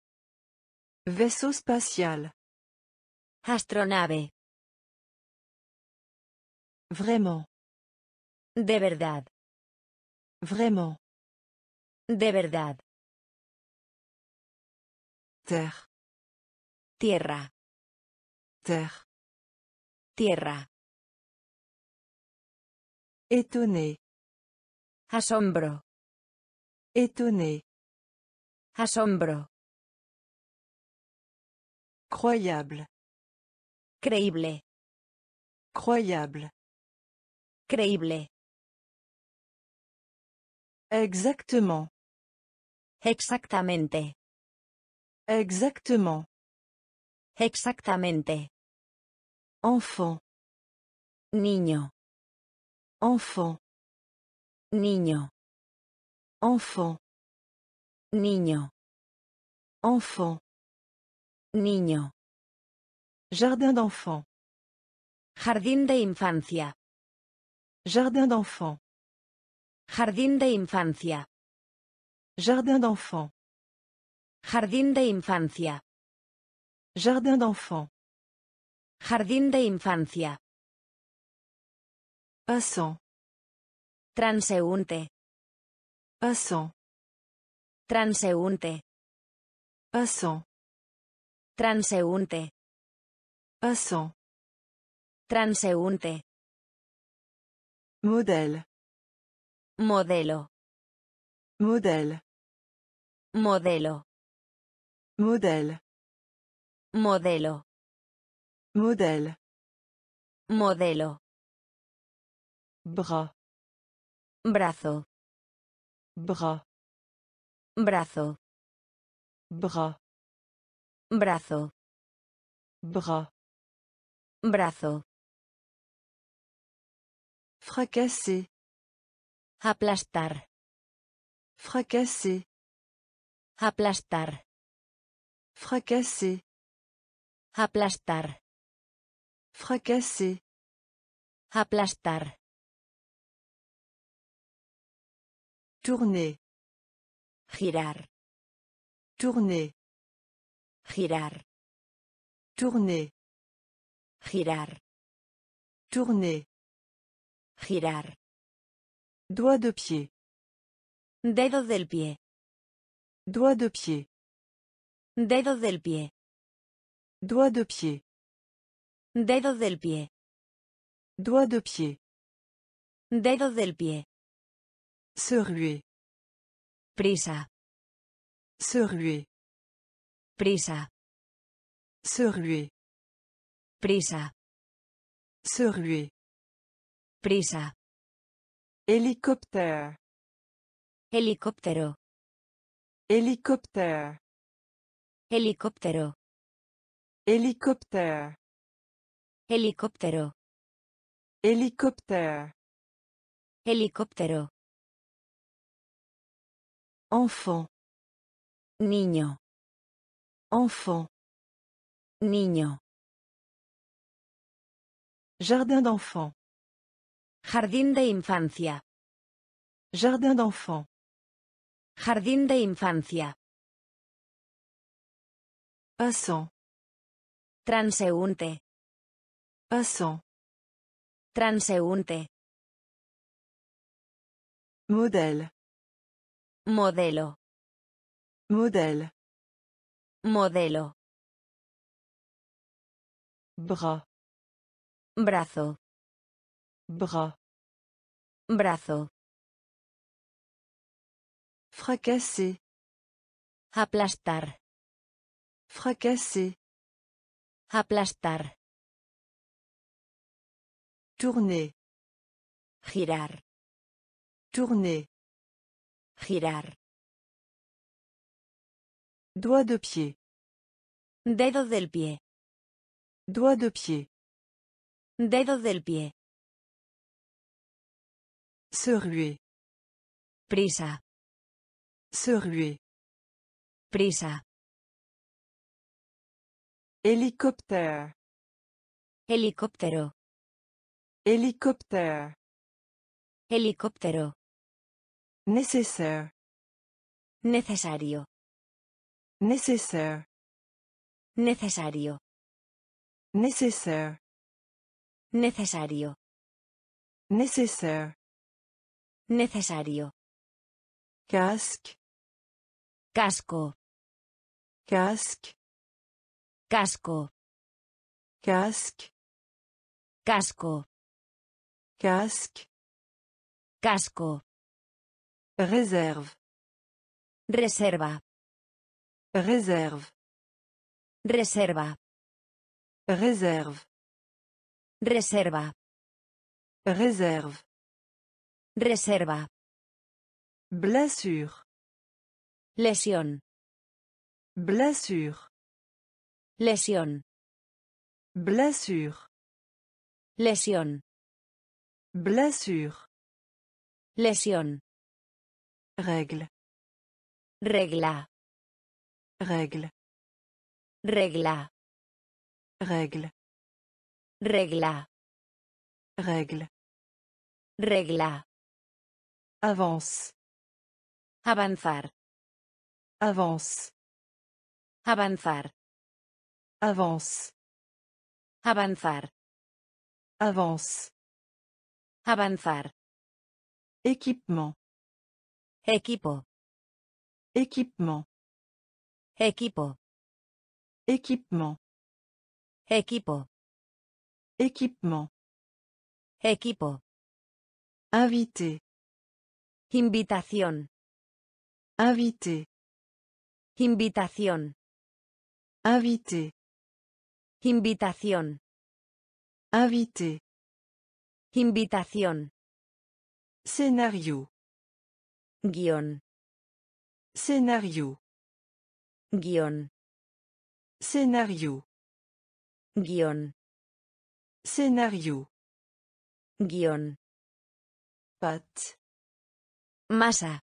Vaisseau spatial. Astronave. Vraiment. De verdad. Vraiment. De verdad. Terre. Tierra. Terre. Tierra. Étonné. Asombro. Étonné. Asombro. Croyable. Creíble. Croyable. Creíble. Exactement. Exactamente. Exactement. Exactamente. Enfant. Niño. Enfant. Niño. Enfant. Niño. Enfant. Niño. Jardin d'enfant. Jardín de infancia. Jardin d'enfant. Jardín de infancia. Jardin d'enfant. Jardín de infancia. Jardin d'enfant. Jardín de infancia. Passant. Transeúnte. Passant. Transeúnte. Passant. Transeúnte. Passant. Transeúnte. Modèle. Modelo. Modèle. Modelo. Modèle. Modelo. Modèle. Modelo. Bras. Brazo. Bras. Brazo. Bras. Brazo. Bras. Brazo. Fracasser. Aplastar. Fracasser. Aplastar. Fracasser. Aplastar. Fracasser. Aplastar. Tourner. Girar. Tourner. Girar. Tourner. Girar. Tourner. Girar. Doigt de pied. Dedo del pie. Doigt de pied. Dedo del pie. Doigt de pied. Dedo del pie. Doigt de pied. Dedo del pie. Se ruer. Prisa. Se ruer. Prisa. Se ruer. Prisa. Se ruer. Prisa. Hélicoptère. Helicóptero. Hélicoptère. Helicóptero. Hélicoptère. Helicóptero. Hélicoptère. Helicóptero. Enfant. Niño. Enfant. Niño. Jardin d'enfant. Jardín de infancia. Jardin d'enfant. Jardín de infancia. Passant. Transeúnte. Passant. Transeúnte. Modèle. Modelo. Modèle. Modelo. Bras. Brazo. Bras. Brazo. Fracasser. Aplastar. Fracasser. Aplastar. Tourner. Girar. Tourner. Girar. Doigt de pied. Dedo del pie. Doigt de pied. Dedo del pie. Se ruer. Prisa. Se ruer. Prisa. Hélicoptère. Helicóptero. Hélicoptère. Helicóptero. Nécessaire. Necesario. Nécessaire. Necesario. Nécessaire. Necesario. Nécessaire. Necesario. Casque. Casco. Casque. Casco. Casque. Casco. Casque. Casco. Réserve. Reserva. Réserve. Reserva. Réserve. Reserva. Réserve. Reserva. Blessure. Lesión. Blessure. Lesión. Blessure. Lesión. Blessure. Lesión. Règle. Regla. Règle. Regla. Règle. Regla. Règle. Regla. Avance. Avanzar. Avance. Avanzar. Avance. Avanzar. Avance. Avanzar. Équipement. Equipo. Équipement. Equipo. Équipement. Equipo. Équipement. Equipo. Invité. Invitación. Invité. Invitación. Invité. Invitación. Invité. Invitación. Scénario. Guión. Scénario. Guión. Scénario. Guión. Scénario. Guión. Pâte. Masa.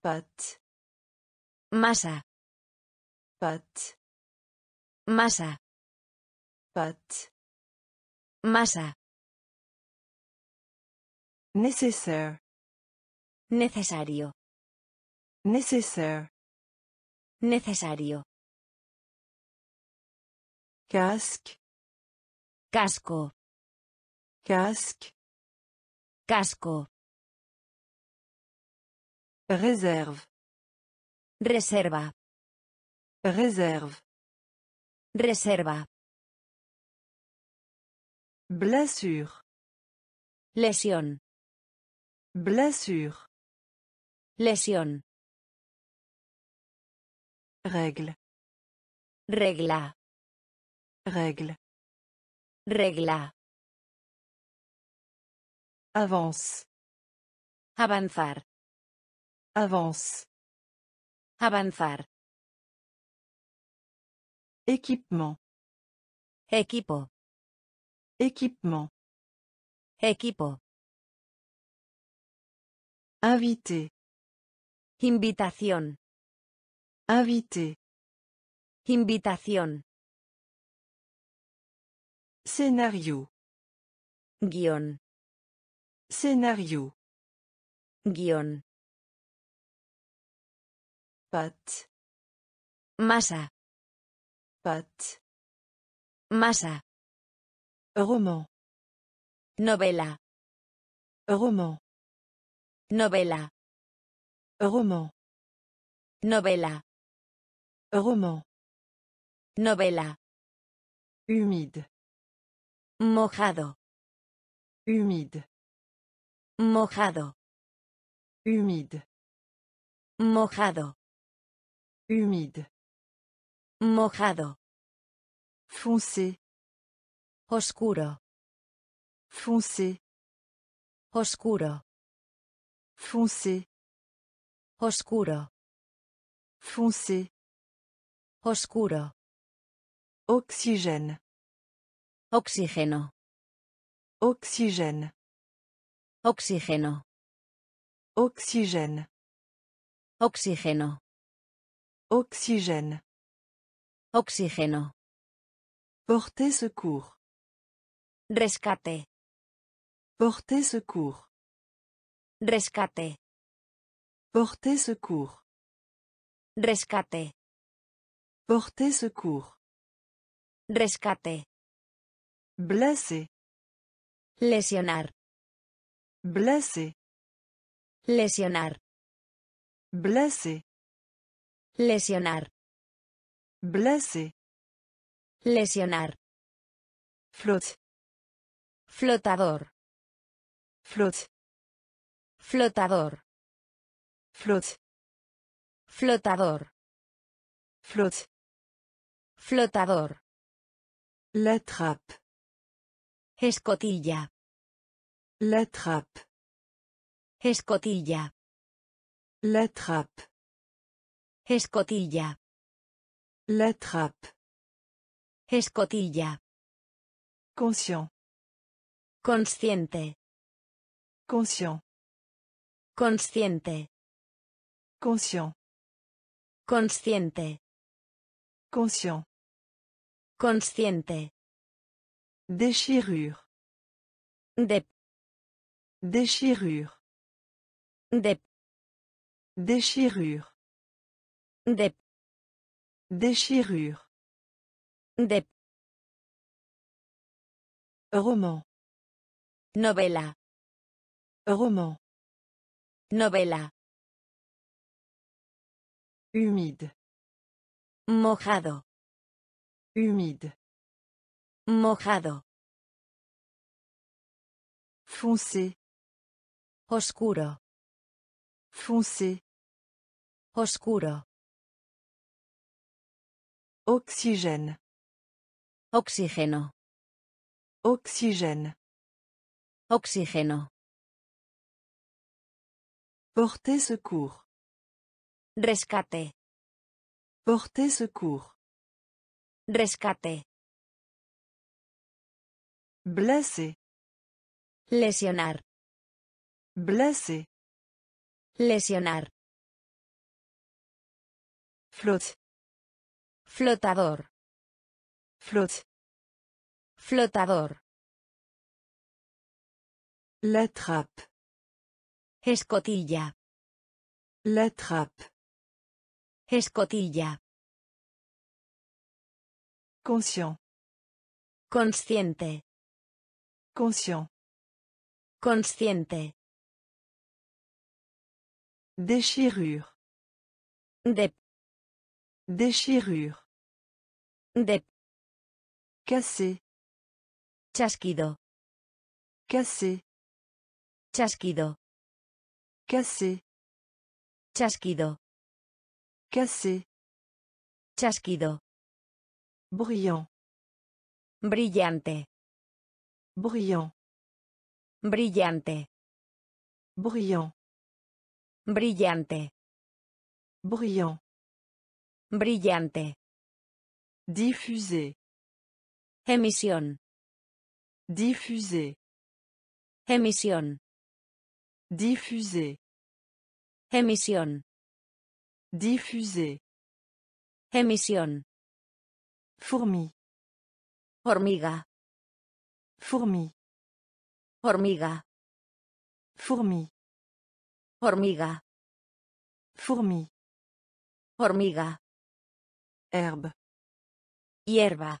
Pâte. Masa. Pâte. Masa. Pâte. Masa. Nécessaire. Necesario. Nécessaire. Necesario. Casque. Casco. Casque. Casco. Réserve. Reserva. Réserve. Reserva. Blessure. Lesión. Blessure. Lesión. Règle. Regla. Règle. Regla. Avance. Avanzar. Avance. Avanzar. Équipement. Equipo. Équipement. Equipo. Invité. Invitación. Invité. Invitación. Scénario. Guión. Scénario. Guión. Pâte. Masa. Pâte. Masa. Roman. Novela. Roman. Novela. Roman. Novela. Roman. Novela. Humide. Mojado. Humide. Mojado. Humide. Mojado. Humide. Mojado. Foncé. Oscuro. Foncé. Oscuro. Foncé. Oscuro. Foncé. Oscuro. Oxygène. Oxígeno. Oxygène. Oxígeno. Oxygène. Oxígeno. Oxygène. Oxígeno. Porter secours. Rescate. Porter secours. Rescate. Porter secours. Rescate. Porter secours. Rescate. Blessé. Lesionar. Blessé. Lesionar. Blessé. Lesionar. Blessé. Lesionar. Flotte. Flotador. Flotte. Flotador. Flotte. Flotador. Flotte. Flotador. La trappe. Escotilla. La trappe. Escotilla. La trappe. Escotilla. La trappe. Escotilla. Conscient. Consciente. Conscient. Consciente. Conscient. Consciente. Conscient. Consciente. Déchirure. De. Déchirure. De. Déchirure. Déchirure. De. Roman. Novela. Roman. Novela. Humide. Mojado. Humide. Mojado. Foncé. Oscuro. Foncé. Oscuro. Oxygène. Oxígeno. Oxygène. Oxígeno. Porter secours. Rescate. Porter secours. Rescate. Blessé. Lesionar. Blessé. Lesionar. Flotte. Flotador. Flotte. Flotador. La trappe. Escotilla. La trappe. Escotilla. Conscient. Consciente. Conscient. Consciente. Déchirure. De. Déchirure. De. Cassé. Chasquido. Cassé. Chasquido. Cassé. Chasquido. Cassé. Chasquido. Brillant. Brillante. Brillant. Brillante. Brillant. Brillante. Brillant. Brillante. Diffuser. Emisión. Diffuser. Emisión. Diffuser. Emisión. Diffuser. Emisión. Fourmi. Hormiga. Fourmi. Hormiga. Fourmi. Hormiga. Fourmi. Hormiga. Herbe. Hierba.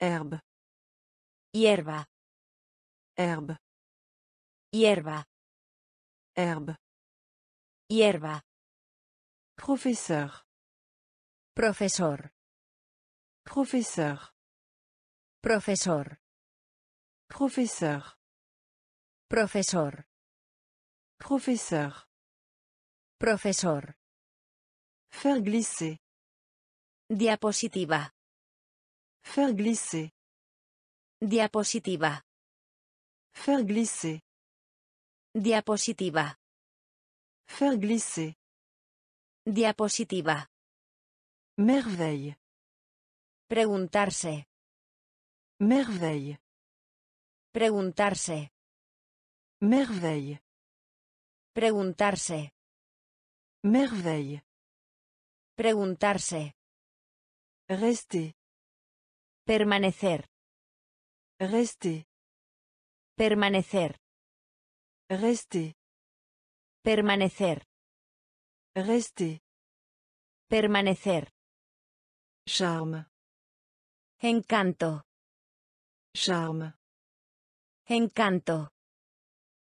Herbe. Hierba. Herbe. Hierba. Herbe. Hierba. Professeur. Profesor. Professeur. Profesor. Professeur. Profesor. Professeur. Profesor. Faire glisser. Diapositiva. Faire glisser. Diapositiva. Faire glisser. Diapositiva. Faire glisser. Diapositiva. Merveille. Preguntarse. Merveille. Preguntarse. Merveille. Preguntarse. Merveille. Preguntarse. Rester. Permanecer. Rester. Permanecer. Rester. Permanecer. Rester. Permanecer. Charme. Encanto. Charme. Encanto.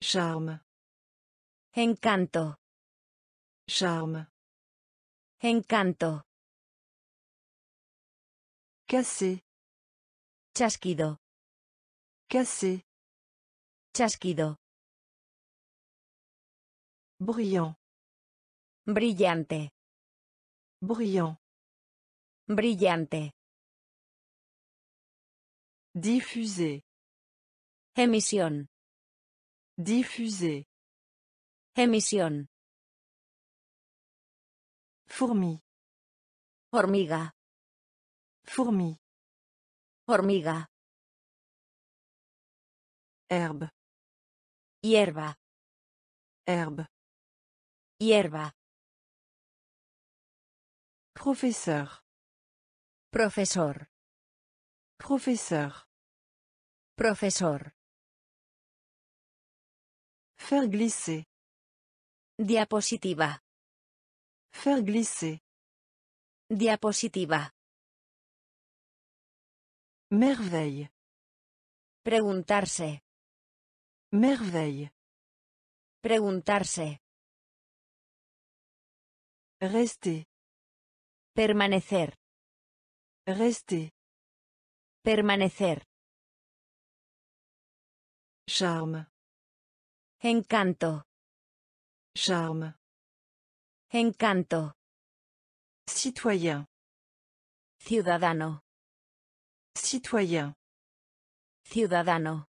Charme. Encanto. Charme. Encanto. Cassé. Chasquido. Cassé. Chasquido. Brillant. Brillante. Brillant. Brillante. Diffuser. Emisión. Diffuser. Emisión. Fourmi. Hormiga. Fourmi. Hormiga. Herbe. Hierba. Herbe. Hierba. Professeur. Profesor. Professeur. Profesor. Faire glisser. Diapositiva. Faire glisser. Diapositiva. Merveille. Preguntarse. Merveille. Preguntarse. Rester. Permanecer. Rester. Permanecer. Charme. Encanto. Charme. Encanto. Citoyen. Ciudadano. Citoyen. Ciudadano.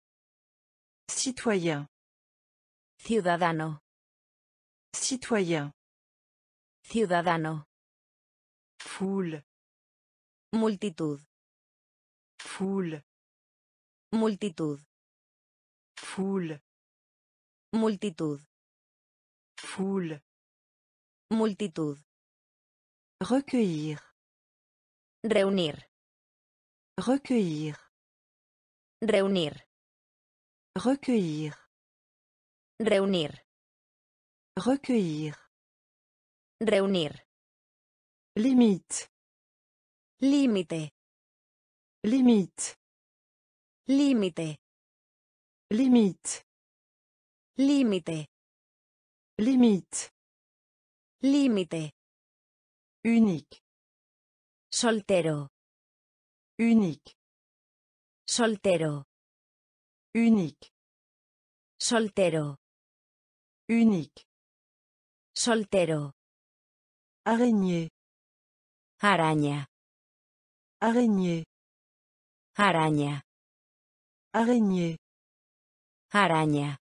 Citoyen. Ciudadano. Citoyen. Ciudadano. Foule. Multitud. Foule. Multitud. Foule. Multitud. Foule. Multitud. Recueillir. Reunir. Recueillir. Reunir. Recueillir. Reunir. Recueillir. Reunir. Limite. Límite. Limite. Límite. Limite. Límite. Limite. Límite. Unique. Soltero. Unique. Soltero. Unique. Soltero. Unique. Soltero. Araignée. Araña. Araignée. Araña. Araignée. Araña.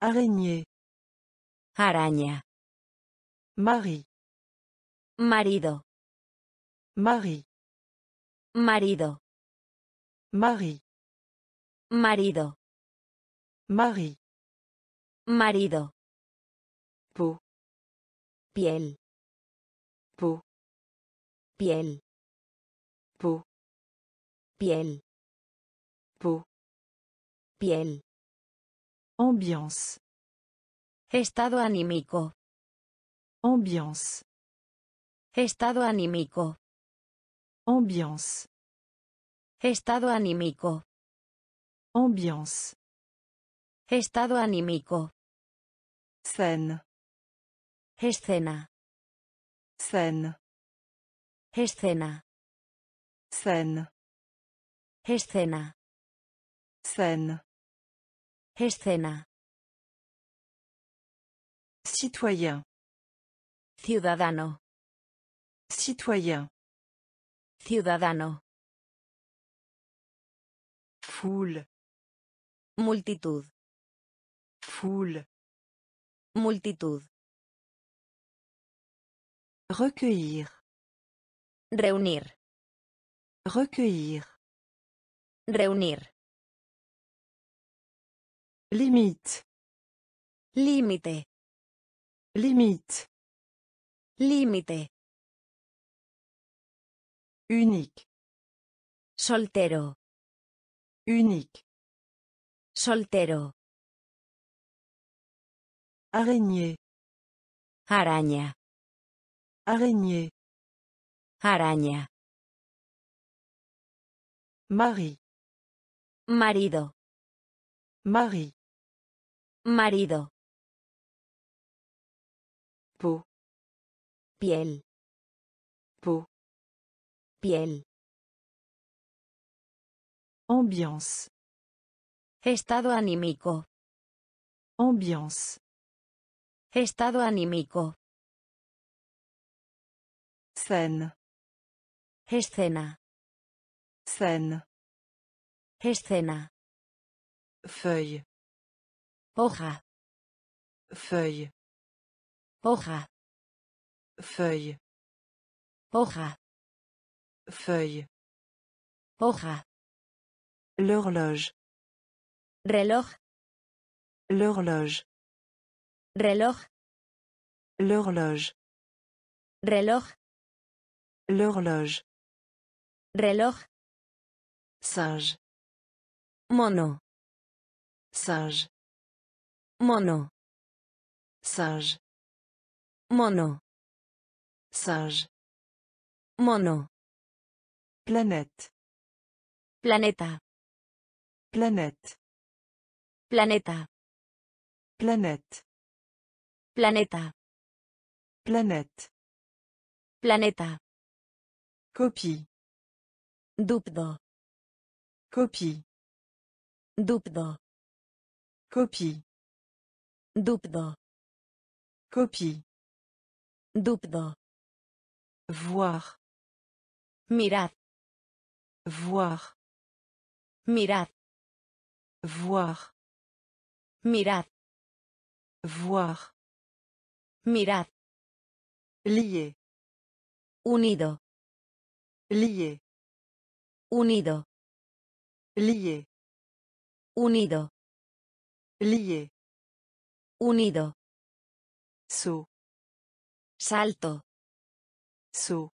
Araignée. Araña. Mari. Marido. Mari. Marido. Mari. Marido. Mari. Marido. Peau. Piel. Peau. Piel. Peau. Piel. Peau. Piel. Ambiance. Estado anímico. Ambiance. Estado anímico. Ambiance. Estado anímico. Ambiance. Estado anímico. Scène. Escena. Scène. Escena. Scène. Escena. Scène. Escena. Citoyen. Ciudadano. Citoyen. Ciudadano. Foule. Multitud. Foule. Multitud. Recueillir. Reunir. Recueillir. Reunir. Limite. Límite. Limite. Límite. Unique. Soltero. Unique. Soltero. Araignée. Araña. Araignée. Araña. Mari. Marido. Mari. Marido. Peau. Piel. Peau. Piel. Ambiance. Estado anímico. Ambiance. Estado anímico. Scène. Escena. Scène. Escena. Feuille. Hoja. Feuille. Hoja. Feuille. Hoja. Feuille. Hoja. L'horloge. Reloj. L'horloge. Reloj. L'horloge. Reloj. L'horloge. Reloj. Singe. Mono. Singe. Mono. Singe. Mono. Singe. Mono. Planète. Planeta. Planète. Planeta. Planète. Planeta. Planète. Planeta. Copie. Dubdo. Copie. Dubdo. Copie. Dubdo. Copie. Dubdo. Voir. Mirad. Voir. Mirad. Voir. Mirad. Voir. Mirad. Lié. Unido. Lié. Unido. Lié. Unido. Lié. Unido. Saut. Salto. Saut.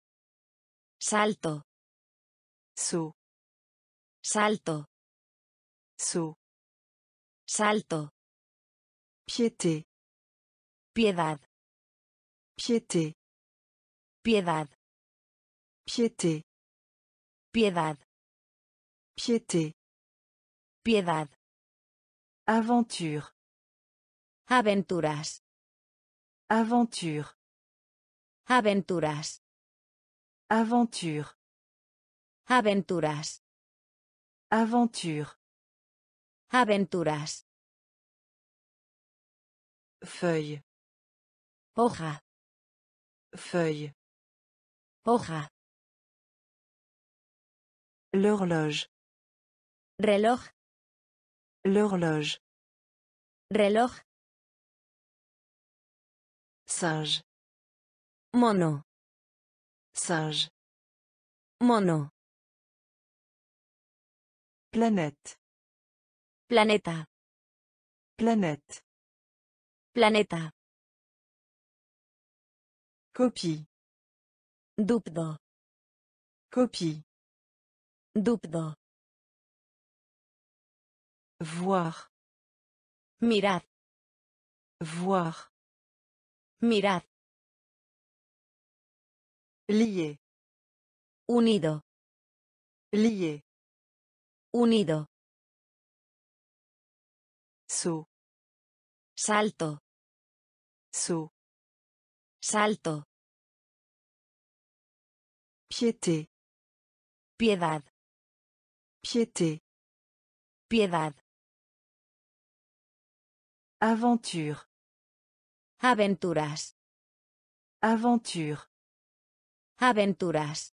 Salto. Saut. Salto. Saut. Salto. Piété. Piedad. Piété. Piedad. Piété. Piedad. Piété. Piedad. Aventure. Aventuras. Aventure. Aventuras. Aventure. Aventuras. Aventure. Aventuras. Feuille. Hoja. Feuille. Hoja. L'horloge. Reloj. L'horloge. Reloj. Singe. Mono. Singe. Mono. Planète. Planeta. Planète. Planeta. Copie. Dubdo. Copie. Dubdo. Voir. Mirad. Voir. Mirad. Lié. Unido. Lié. Unido. Saut. Salto. Saut. Salto. Piété. Piedad. Piété. Piedad. Aventure. Aventuras. Aventure. Aventuras.